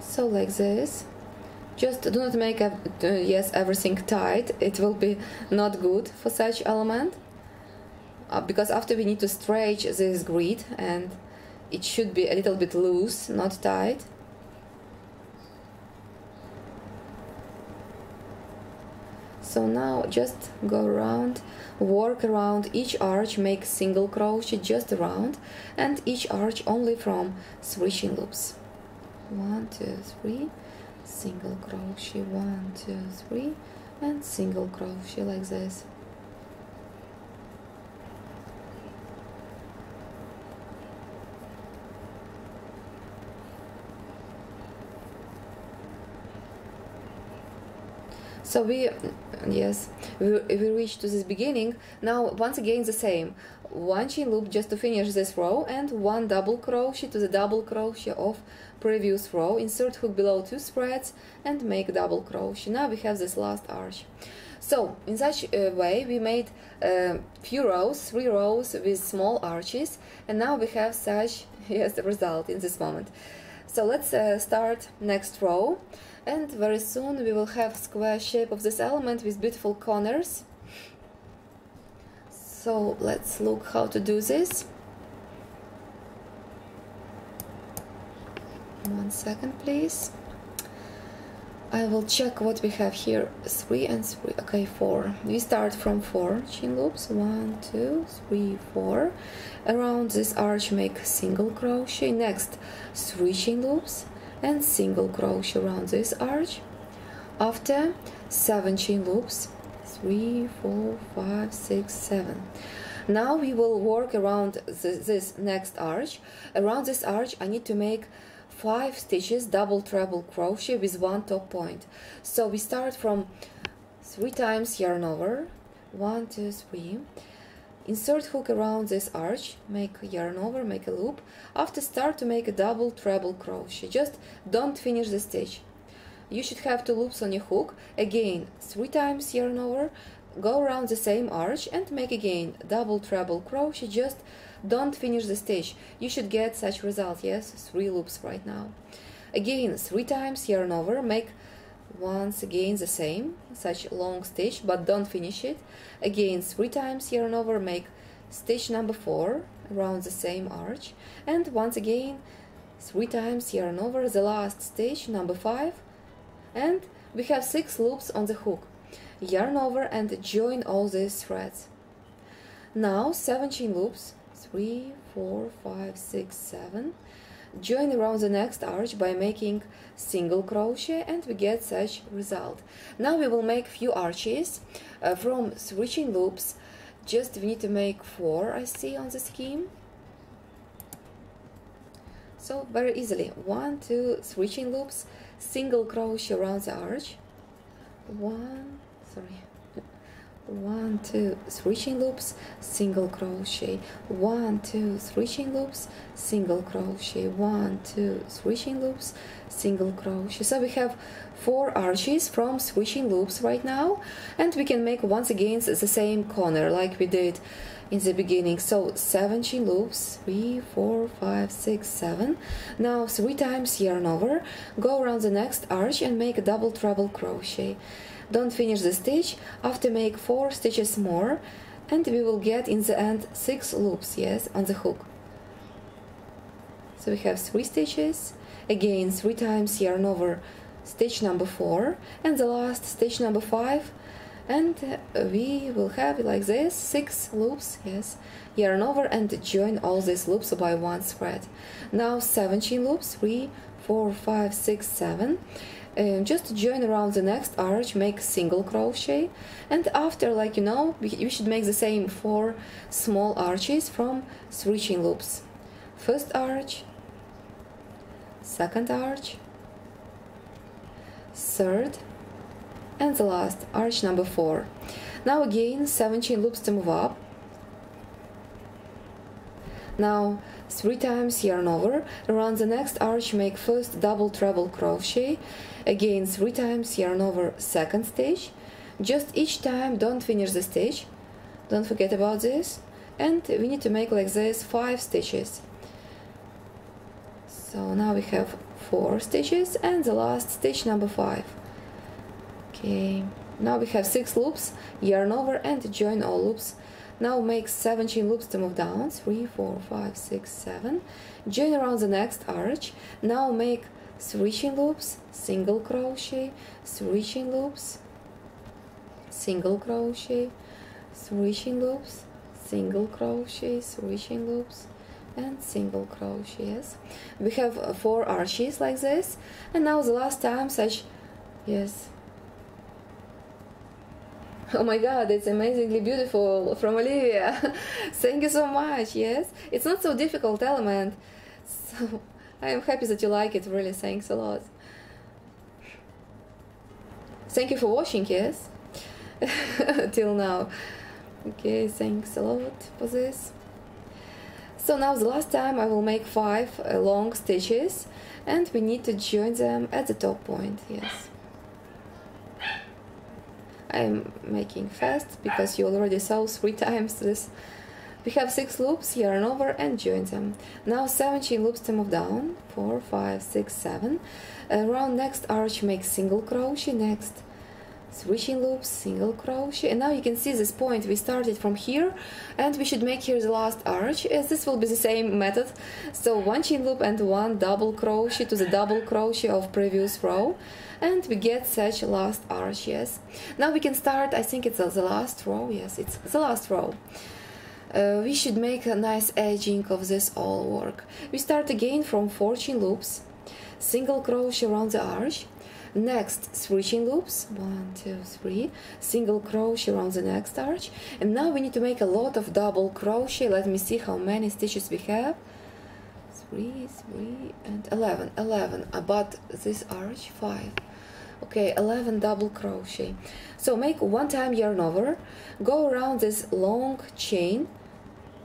So like this just do not make uh, yes everything tight. It will be not good for such element. Uh, because after we need to stretch this grid and it should be a little bit loose not tight. So now just go around work around each arch make single crochet just around and each arch only from chain loops. One two three single crochet one two three and single crochet like this. So we yes we, we reach to this beginning. Now once again the same one chain loop just to finish this row and one double crochet to the double crochet of previous row insert hook below two spreads and make double crochet now we have this last arch. So in such a way we made a few rows three rows with small arches and now we have such (laughs) yes result in this moment. So let's uh, start next row and very soon we will have square shape of this element with beautiful corners so let's look how to do this. One second please. I will check what we have here. Three and three. Okay four. We start from four. Chain loops. One two three four. Around this arch make single crochet. Next three chain loops and single crochet around this arch. After 7 chain loops 3 4 5 6 7 now we will work around this, this next arch around this arch I need to make 5 stitches double treble crochet with one top point so we start from 3 times yarn over one two three Insert hook around this arch, make yarn over, make a loop. After start to make a double treble crochet. Just don't finish the stitch. You should have two loops on your hook. Again, three times yarn over, go around the same arch and make again double treble crochet. Just don't finish the stitch. You should get such result. Yes, three loops right now. Again, three times yarn over, make once again the same such long stitch but don't finish it again three times yarn over make stitch number four around the same arch and once again three times yarn over the last stitch number five and we have six loops on the hook. Yarn over and join all these threads. Now seven chain loops. Three four five six seven. Join around the next arch by making single crochet and we get such result. Now we will make few arches uh, from switching loops. Just we need to make four I see on the scheme. So very easily. One two switching loops single crochet around the arch. One sorry. One two three chain loops. Single crochet one two three chain loops. Single crochet one two three chain loops. Single crochet so we have four arches from switching loops right now. And we can make once again the same corner like we did in the beginning. So seven chain loops. Three four five six seven. Now three times yarn over. Go around the next arch and make a double treble crochet. Don't finish the stitch. After make four stitches more and we will get in the end six loops yes on the hook. So we have three stitches. Again three times yarn over stitch number four. And the last stitch number five and we will have like this six loops yes. Yarn over and join all these loops by one thread now seven chain loops three four five six seven. Um, just join around the next arch make single crochet. And after like you know you should make the same four small arches from three chain loops. First arch second arch third and the last arch number four. Now again seven chain loops to move up. Now three times yarn over. Around the next arch make first double treble crochet. Again three times yarn over second stitch just each time don't finish the stitch don't forget about this. And we need to make like this five stitches so now we have four stitches and the last stitch number five okay. Now we have six loops. Yarn over and join all loops. Now make seven chain loops to move down. Three four five six seven. Join around the next arch. Now make three chain loops. Single crochet. Three chain loops. Single crochet. Three chain loops. Single crochet. Three chain loops. And single crochets we have uh, four arches like this. And now the last time such yes (laughs) oh my god it's amazingly beautiful from olivia. (laughs) Thank you so much yes. It's not so difficult element. (laughs) So i am happy that you like it really. Thanks a lot. Thank you for watching yes. Till now. Okay thanks a lot for this. So now the last time I will make five uh, long stitches and we need to join them at the top point, yes. I'm making fast because you already saw three times this. We have six loops, yarn over and join them. Now 17 loops to move down, four, five, six, seven. Uh, Around next arch make single crochet, next switching loops single crochet. And now you can see this point. We started from here and we should make here the last arch as this will be the same method. So one chain loop and one double crochet to the double crochet of previous row. And we get such last arch yes. Now we can start. I think it's the last row. Yes it's the last row. Uh, we should make a nice edging of this all work. We start again from 14 loops single crochet around the arch next switching loops. One two three. Single crochet around the next arch. And now we need to make a lot of double crochet. Let me see how many stitches we have. Three three and 11 11 about this arch. Five. Okay 11 double crochet. So make one time yarn over. Go around this long chain.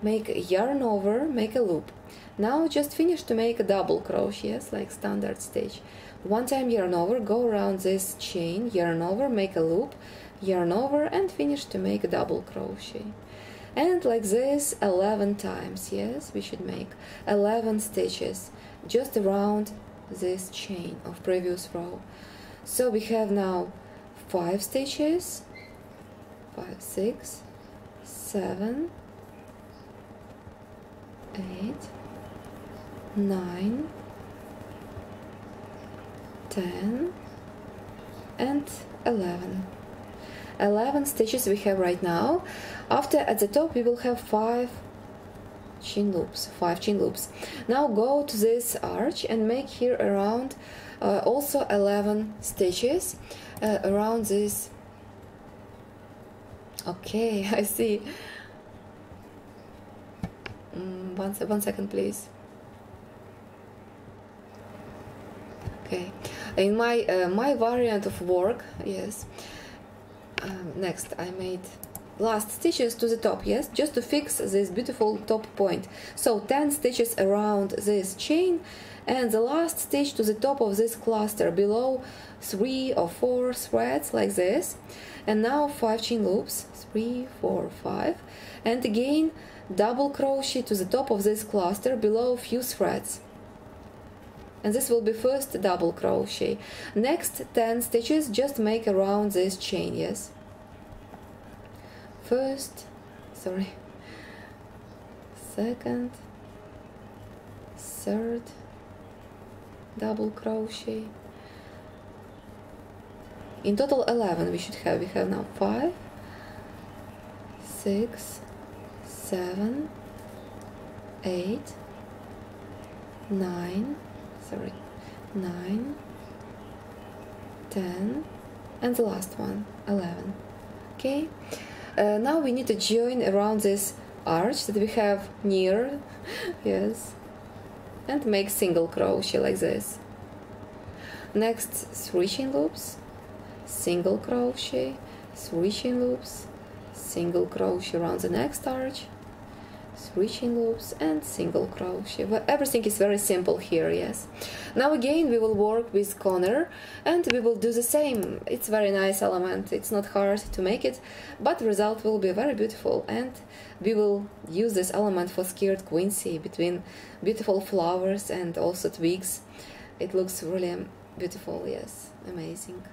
Make yarn over. Make a loop. Now just finish to make a double crochet yes like standard stitch one time yarn over go around this chain yarn over make a loop yarn over and finish to make a double crochet. And like this 11 times yes we should make 11 stitches just around this chain of previous row. So we have now five stitches five six seven eight nine 10 and 11 11 stitches we have right now. After at the top we will have five chain loops five chain loops. Now go to this arch and make here around uh, also 11 stitches uh, around this. Okay (laughs) I see. Mm, one, one second please. Okay in my uh, my variant of work yes um, next I made last stitches to the top yes just to fix this beautiful top point. So 10 stitches around this chain and the last stitch to the top of this cluster below three or four threads like this. And now five chain loops three four five. And again double crochet to the top of this cluster below a few threads and this will be first double crochet. Next 10 stitches just make around this chain yes first sorry. Second third double crochet. In total 11 we should have. We have now 5 6 7 8 9 sorry. 9 10 and the last one 11 okay? Uh, now we need to join around this arch that we have near (laughs) yes and make single crochet like this. Next three chain loops single crochet three chain loops single crochet around the next arch switching loops and single crochet well, everything is very simple here yes. Now again we will work with corner and we will do the same. It's very nice element. It's not hard to make it but result will be very beautiful and we will use this element for skirt quincy between beautiful flowers and also twigs. It looks really beautiful yes. Amazing.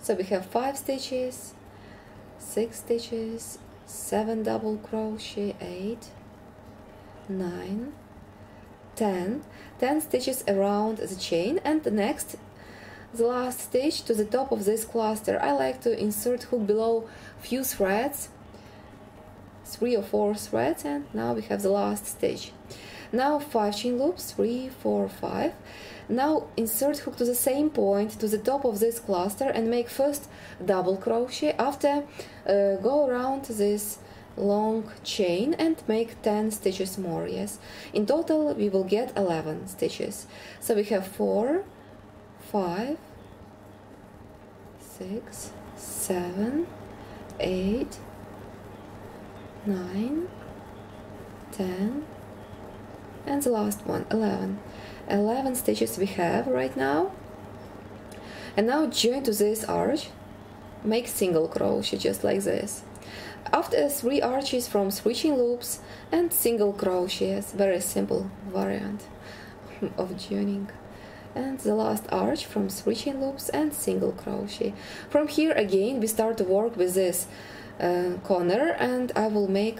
So we have five stitches six stitches seven double crochet eight nine 10 10 stitches around the chain and the next the last stitch to the top of this cluster. I like to insert hook below few threads three or four threads and now we have the last stitch. Now 5 chain loops three, four, five. now insert hook to the same point to the top of this cluster and make first double crochet. After uh, go around this long chain and make 10 stitches more yes. In total we will get 11 stitches. So we have 4 5 6 7 8 9 10 and the last one 11 11 stitches we have right now. And now join to this arch. Make single crochet just like this after three arches from switching loops and single crochets very simple variant of joining. And the last arch from switching loops and single crochet from here again we start to work with this uh, corner and I will make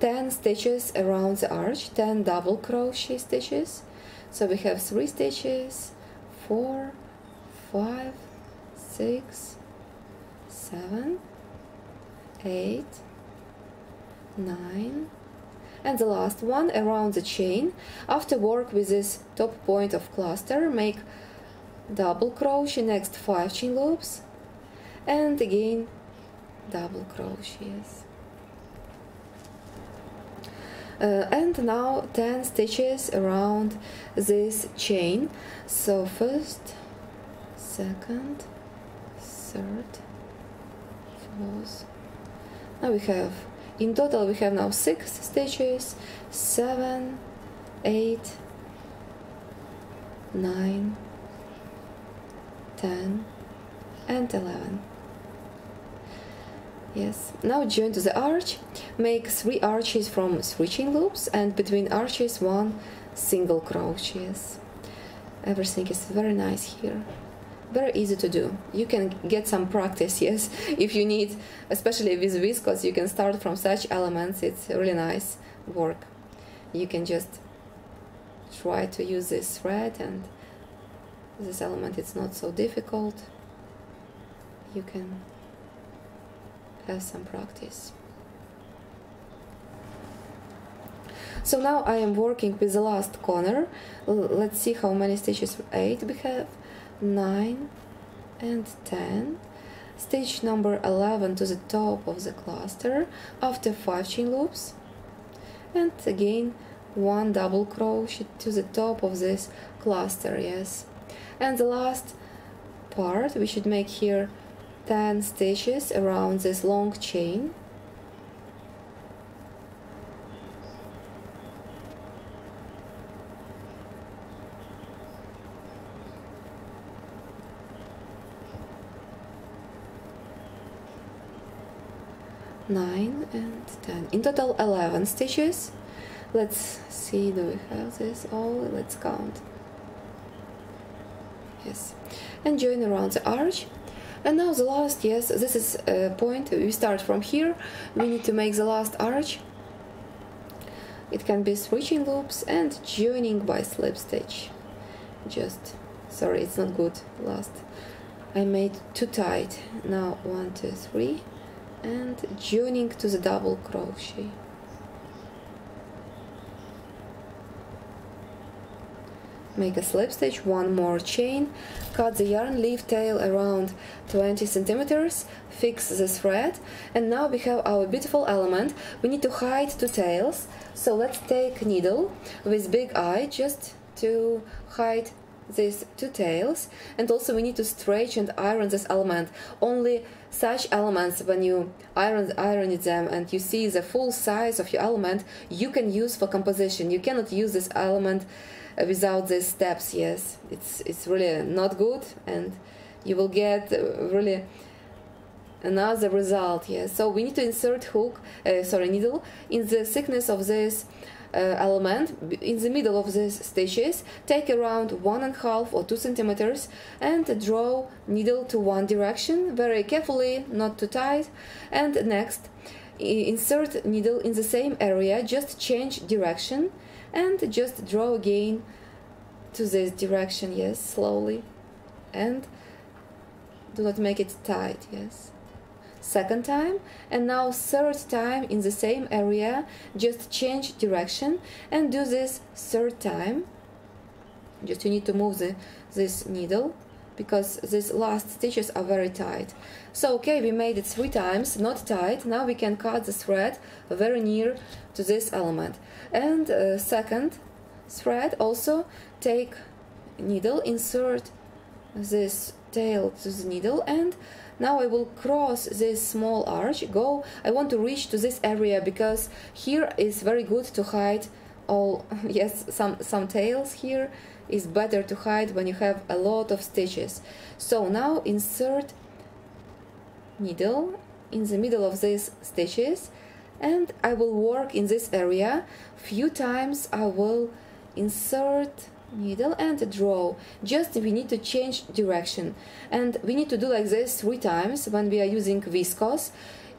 10 stitches around the arch 10 double crochet stitches. So we have three stitches four five six seven eight 9 and the last one around the chain. After work with this top point of cluster make double crochet next 5 chain loops and again double crochets uh, and now 10 stitches around this chain. So first second third fourth. Now we have in total we have now six stitches seven eight nine ten and 11 yes. Now join to the arch. Make three arches from switching loops and between arches one single crochets everything is very nice here very easy to do. You can get some practice (laughs) yes if you need especially with viscose you can start from such elements. It's really nice work. You can just try to use this thread and this element it's not so difficult. You can have some practice. So now I am working with the last corner. Let's see how many stitches 8 we have 9 and 10 stitch number 11 to the top of the cluster after 5 chain loops. And again one double crochet to the top of this cluster yes. And the last part we should make here 10 stitches around this long chain nine and ten. In total 11 stitches. Let's see do we have this all? Let's count. Yes. And join around the arch. And now the last yes this is a point. We start from here. We need to make the last arch. It can be switching loops and joining by slip stitch. Just sorry it's not good. Last. I made too tight. Now one two three and joining to the double crochet make a slip stitch one more chain. Cut the yarn leaf tail around 20 centimeters. Fix the thread. And now we have our beautiful element. We need to hide two tails. So let's take needle with big eye just to hide these two tails. And also we need to stretch and iron this element. Only such elements when you iron iron them and you see the full size of your element you can use for composition. You cannot use this element without these steps yes. It's it's really not good and you will get uh, really another result yes. So we need to insert hook uh, sorry needle in the thickness of this Uh, element in the middle of these stitches take around one and a half or two centimeters and draw needle to one direction very carefully not too tight. And next insert needle in the same area just change direction and just draw again to this direction yes slowly. And do not make it tight yes second time and now third time in the same area. Just change direction and do this third time. Just you need to move the, this needle because these last stitches are very tight. So okay we made it three times not tight. Now we can cut the thread very near to this element. And uh, second thread also take needle insert this tail to the needle and now I will cross this small arch go I want to reach to this area because here is very good to hide all (laughs) yes some some tails here. Is better to hide when you have a lot of stitches. So now insert needle in the middle of these stitches and I will work in this area. Few times I will insert needle and draw. Just we need to change direction. And we need to do like this three times when we are using viscose.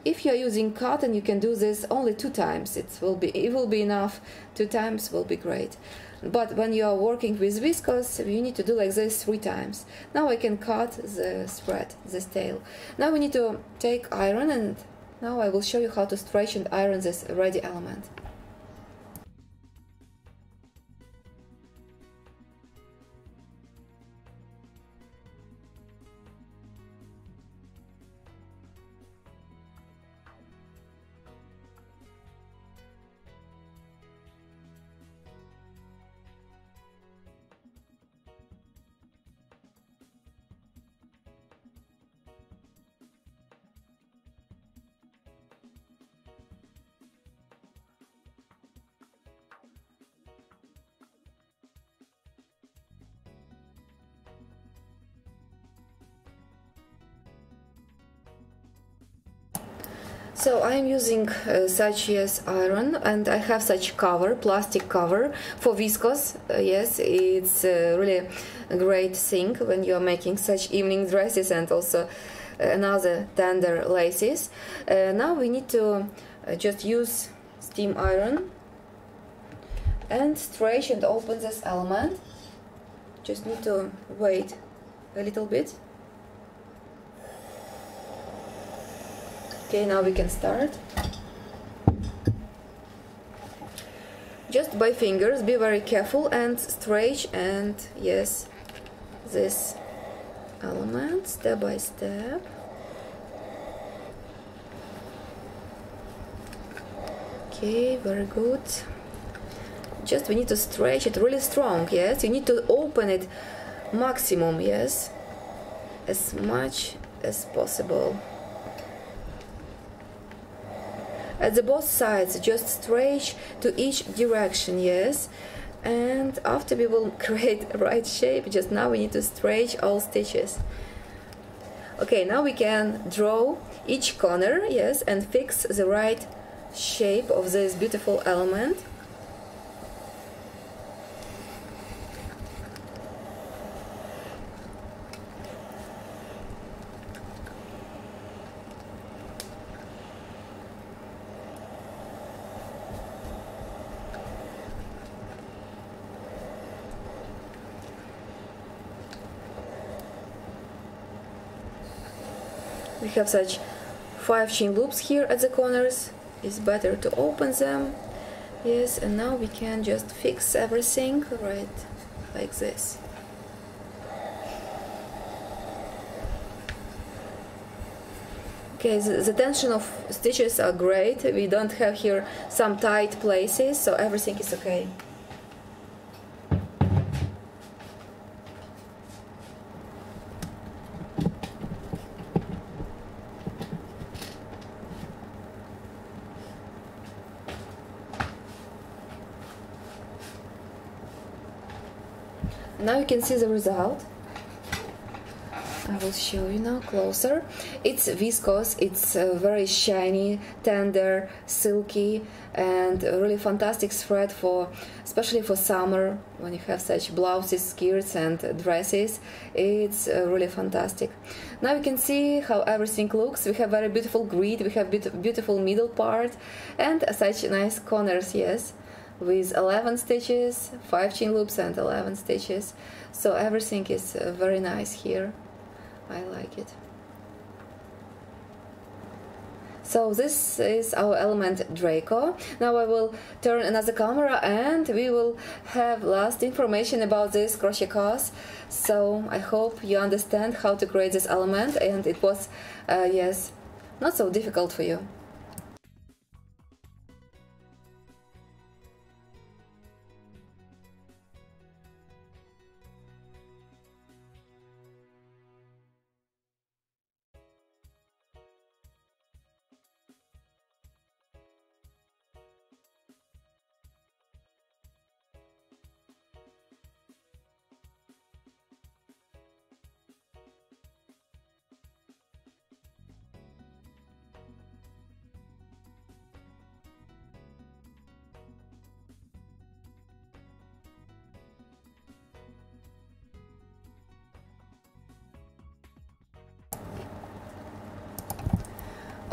If you are using cotton you can do this only two times. It will be it will be enough. Two times will be great. But when you are working with viscose you need to do like this three times. Now I can cut the thread this tail. Now we need to take iron and now I will show you how to stretch and iron this ready element So I'm using uh, such yes iron and I have such cover, plastic cover for viscose. Uh, yes, it's uh, really a great thing when you are making such evening dresses and also uh, another tender laces. Uh, now we need to uh, just use steam iron and stretch and open this element. Just need to wait a little bit. Okay now we can start. Just by fingers be very careful and stretch and yes this element step by step. Okay very good. Just we need to stretch it really strong yes? You need to open it maximum yes? As much as possible at the both sides just stretch to each direction yes. And after we will (laughs) create right shape just now we need to stretch all stitches. Okay now we can draw each corner yes and fix the right shape of this beautiful element have such five chain loops here at the corners. It's better to open them. Yes and now we can just fix everything right like this. Okay the, the tension of stitches are great. We don't have here some tight places so everything is okay now you can see the result I will show you now closer. It's viscose, it's uh, very shiny, tender, silky, and really fantastic thread for, especially for summer when you have such blouses, skirts, and dresses. It's uh, really fantastic. Now you can see how everything looks. We have very beautiful grid, we have beautiful middle part, and such nice corners. Yes with 11 stitches 5 chain loops and 11 stitches so everything is uh, very nice here I like it. So this is our element Draco. Now I will turn another camera and we will have last information about this crochet course. So I hope you understand how to create this element and it was, uh, yes, not so difficult for you.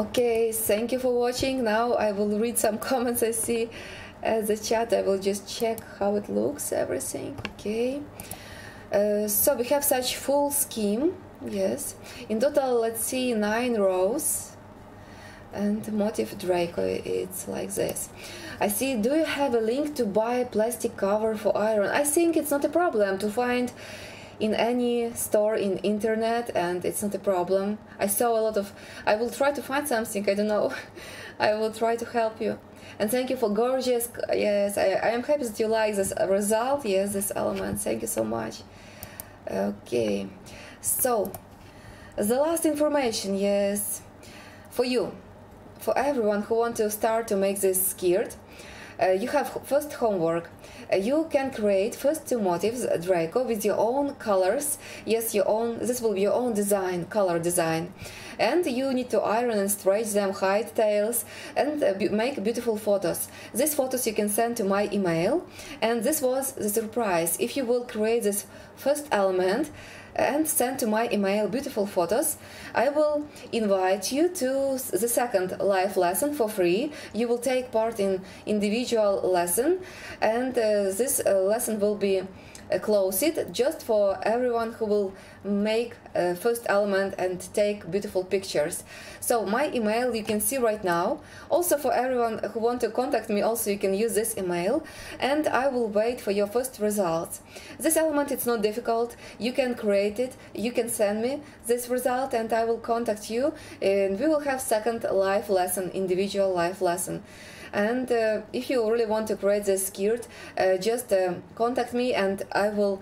Okay, thank you for watching. Now I will read some (laughs) comments I see at the chat. I will just check how it looks, everything. Okay. Uh, so we have such full scheme. Yes. In total, let's see, nine rows. And motif Draco, it's like this. I see, do you have a link to buy plastic cover for iron? I think it's not a problem to find in any store in internet and it's not a problem. I saw a lot of i will try to find something i don't know. (laughs) I will try to help you. And thank you for gorgeous yes I, I am happy that you like this result yes this element. Thank you so much. Okay. So the last information yes for you. For everyone who want to start to make this skirt uh, you have first homework you can create first two motifs Draco with your own colors. Yes your own this will be your own design color design. And you need to iron and stretch them hide tails and uh, make beautiful photos. These photos you can send to my email. And this was the surprise. If you will create this first element and send to my email beautiful photos. I will invite you to the second live lesson for free. You will take part in individual lesson and uh, this uh, lesson will be Uh, close it just for everyone who will make a first element and take beautiful pictures. So my email you can see right now. Also for everyone who want to contact me also you can use this email and i will wait for your first results. This element it's not difficult. You can create it. You can send me this result and i will contact you and we will have second live lesson individual live lesson and uh, if you really want to create this skirt, uh, just uh, contact me and I will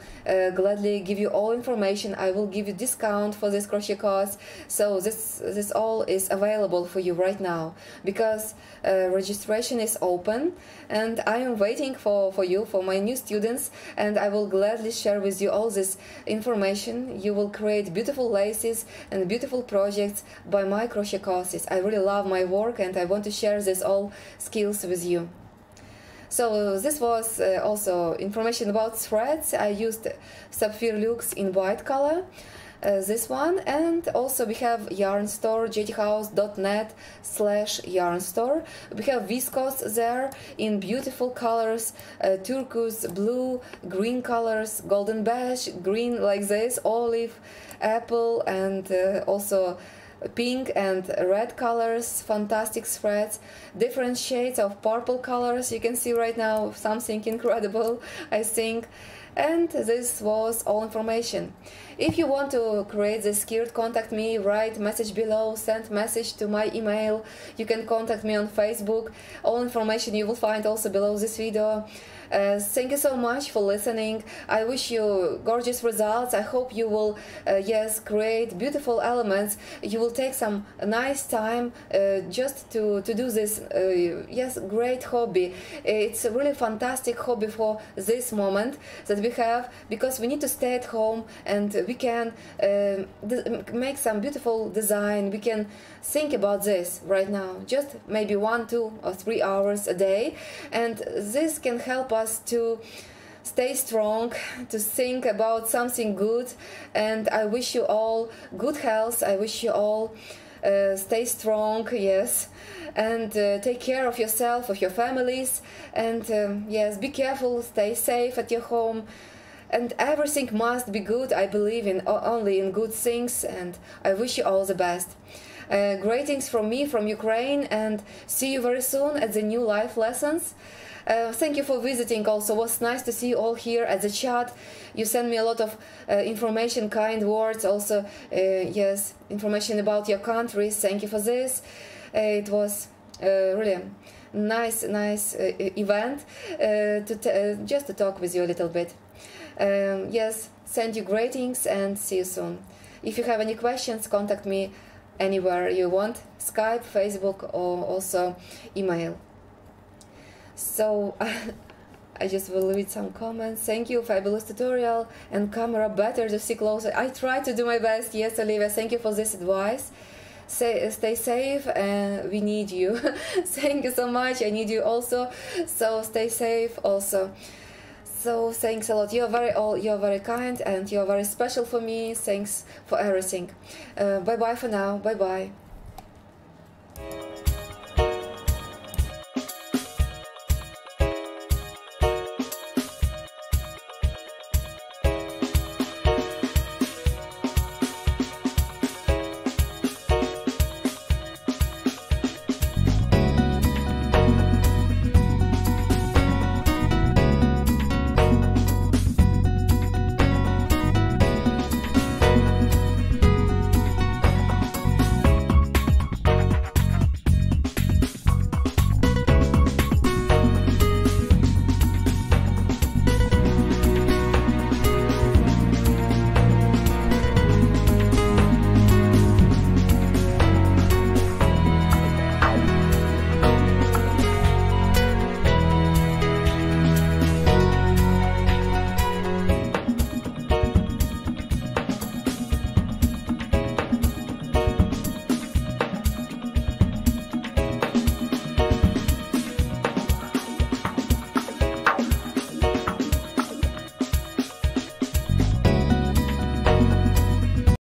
gladly give you all information. I will give you discount for this crochet course. So this this all is available for you right now because registration is open and I am waiting for, for you, for my new students, and I will gladly share with you all this information. You will create beautiful laces and beautiful projects by my crochet courses. I really love my work and I want to share this all skills with you. So this was uh, also information about threads. I used Sapphire Luxe in white color uh, this one. And also we have yarn store jthouse.net slash yarn store. We have viscose there in beautiful colors uh, turquoise blue green colors golden beige green like this olive apple and uh, also pink and red colors fantastic threads different shades of purple colors. You can see right now something (laughs) incredible i think and this was all information. If you want to create the skirt, contact me, write message below, send message to my email. You can contact me on Facebook. All information you will find also below this video. Uh, thank you so much for listening. I wish you gorgeous results. I hope you will, uh, yes, create beautiful elements. You will take some nice time uh, just to, to do this, uh, yes, great hobby. It's a really fantastic hobby for this moment that we have because we need to stay at home and we can uh, make some beautiful design. We can think about this right now, just maybe one, two, or three hours a day, and this can help us to stay strong, to think about something good. And I wish you all good health. I wish you all uh, stay strong, yes, and uh, take care of yourself, of your families, and um, yes, be careful, stay safe at your home. And everything must be good. I believe in only in good things, and I wish you all the best. Uh, greetings from me from Ukraine, and see you very soon at the new life lessons. Uh, thank you for visiting also. Was nice to see you all here at the chat. You sent me a lot of uh, information, kind words, also, uh, yes, information about your countries. Thank you for this. Uh, it was really nice, nice event to just to talk with you a little bit. Um, yes, send you greetings and see you soon. If you have any questions, contact me anywhere you want Skype, Facebook, or also email. So (laughs) I just will read some comments. Thank you, fabulous tutorial and camera better to see closer. I try to do my best. Yes, Olivia, thank you for this advice. Say, stay safe and we need you. (laughs) thank you so much. I need you also. So stay safe also. So thanks a lot. You're very all. You're very kind and you're very special for me. Thanks for everything. Uh, bye bye for now. Bye bye.